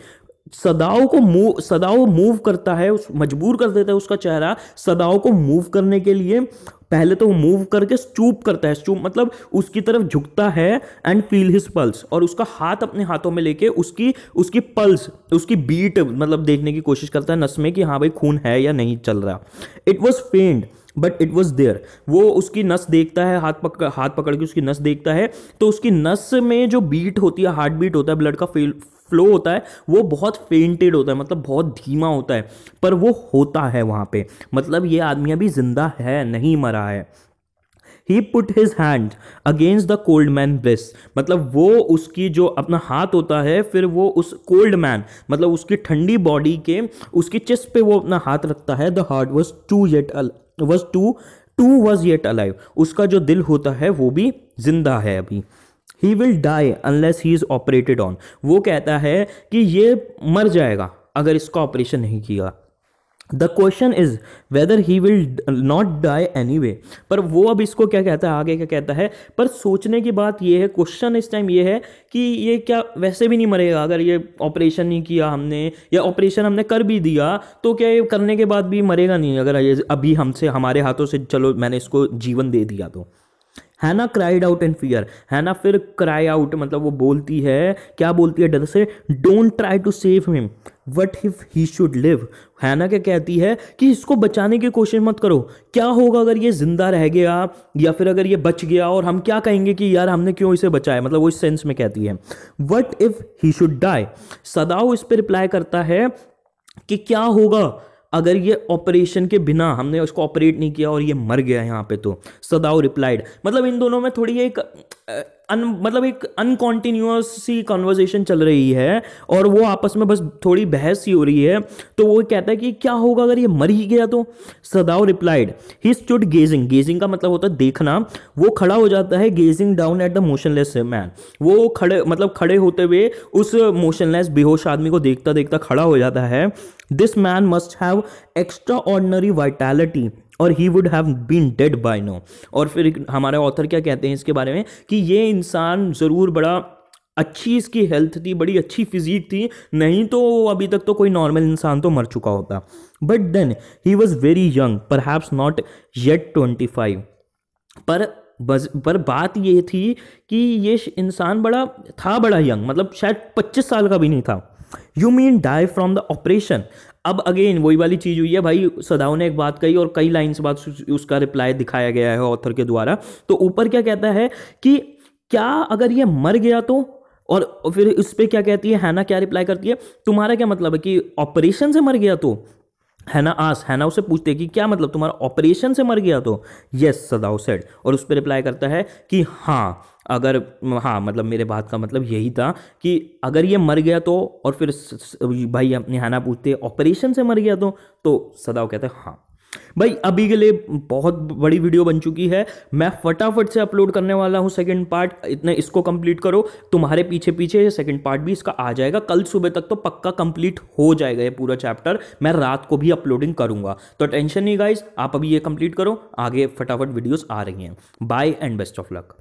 सदाओं को मूव सदाओ मूव करता है, उस, मजबूर कर देता है उसका चेहरा सदाओं को मूव करने के लिए। पहले तो वो मूव करके स्टूप करता है स्टूप मतलब उसकी तरफ़ झुकता है एंड फील हिज पल्स और उसका हाथ अपने हाथों में लेके उसकी उसकी पल्स उसकी बीट मतलब देखने की कोशिश करता है, नस में कि हाँ भाई खून है या नहीं चल रहा। It was faint but it was there वो उसकी नस देखता है, हाथ पक, हाथ पकड़ के उसकी नस देखता है। तो उसकी नस में जो बीट होती है हार्ट बीट होता है ब्लड का फेल फ्लो होता है, वो बहुत फेंटेड होता है मतलब बहुत धीमा होता है। पर वो होता है वहाँ पे। मतलब ये आदमी अभी ज़िंदा है, नहीं मरा है। He put his hand against the cold man breast मतलब वो उसकी जो अपना हाथ होता है, फिर वो उस कोल्ड मैन मतलब उसकी ठंडी बॉडी के, उसकी चेस्ट पे वो अपना हाथ रखता है। The heart was too yet was too too was yet alive उसका जो दिल होता है, वो भी ज़िंदा है अभी। He will die unless he is operated on वो कहता है कि ये मर जाएगा, अगर इसका ऑपरेशन नहीं किया। The question is whether he will not die anyway पर वो अब इसको क्या कहता है? आगे क्या कहता है? पर सोचने की बात ये है क्वेश्चन इस टाइम ये है कि ये क्या वैसे भी नहीं मरेगा? अगर ये ऑपरेशन नहीं किया हमने, या ऑपरेशन हमने कर भी दिया तो क्या ये करने के बाद भी मरेगा नहीं? अगर ये अभी हमसे, हमारे हाथों से, चलो मैंने इसको जीवन दे दिया तो। हैना क्राइड आउट इन फियर हैना फिर क्राई आउट मतलब वो बोलती है, क्या बोलती है? डर से don't try to save him what if he should live Hana क्या कहती है कि इसको बचाने की कोशिश मत करो। क्या होगा अगर ये ज़िंदा रह गया या फिर अगर ये बच गया और हम क्या कहेंगे कि यार हमने क्यों इसे बचाया? मतलब वो इस सेंस में कहती है। What if he should die Sadao इस पर रिप्लाई करता है कि क्या होगा अगर ये ऑपरेशन के बिना हमने उसको ऑपरेट नहीं किया और ये मर गया यहाँ पे तो। सदाओ रिप्लाइड मतलब इन दोनों में थोड़ी एक अन मतलब एक अनकॉन्टिन्यूस सी कॉन्वर्जेशन चल रही है और वो आपस में बस थोड़ी बहस सी हो रही है तो वो कहता है कि क्या होगा अगर ये मर ही गया तो? Sadao replied he stood gazing gazing का मतलब होता है देखना, वो खड़ा हो जाता है gazing down at the motionless man वो खड़े मतलब खड़े होते हुए उस मोशनलेस बेहोश आदमी को देखता देखता खड़ा हो जाता है this man must have extraordinary vitality or he would have been dead by now और फिर हमारे ऑथर क्या कहते हैं इसके बारे में? कि ये इंसान ज़रूर बड़ा अच्छी इसकी हेल्थ थी, बड़ी अच्छी फिजिक थी, नहीं तो अभी तक तो कोई नॉर्मल इंसान तो मर चुका होता। But then he was very young perhaps not yet twenty five पर बस, पर बात ये थी कि ये इंसान बड़ा, था बड़ा यंग मतलब शायद पच्चीस साल का भी नहीं था। You mean die from the operation अब अगेन वही वाली चीज़ हुई है भाई, सदाओ ने एक बात कही और कई लाइन्स बाद उसका रिप्लाई दिखाया गया है ऑथर के द्वारा। तो ऊपर क्या कहता है कि क्या अगर ये मर गया तो? और फिर उस पर क्या कहती है, हैना क्या रिप्लाई करती है? तुम्हारा क्या मतलब है कि ऑपरेशन से मर गया तो? हैना आस, हैना उसे पूछते हैं कि क्या मतलब तुम्हारा ऑपरेशन से मर गया तो? यस सदाओ सेड और उस पर रिप्लाई करता है कि हाँ अगर हाँ मतलब मेरे बात का मतलब यही था कि अगर ये मर गया तो और फिर भाई अपनी हैना पूछते ऑपरेशन से मर गया तो? तो सदाओ कहते हैं हाँ। भाई, अभी के लिए बहुत बड़ी वीडियो बन चुकी है। मैं फटाफट से अपलोड करने वाला हूँ सेकंड पार्ट। इतने, इसको कंप्लीट करो। तुम्हारे पीछे पीछे सेकंड पार्ट भी इसका आ जाएगा। कल सुबह तक तो पक्का कंप्लीट हो जाएगा ये पूरा चैप्टर। मैं रात को भी अपलोडिंग करूँगा। तो टेंशन नहीं गाइज़ आप अभी ये कंप्लीट करो। आगे फटाफट वीडियोज़ आ रही हैं। Bye and best of luck.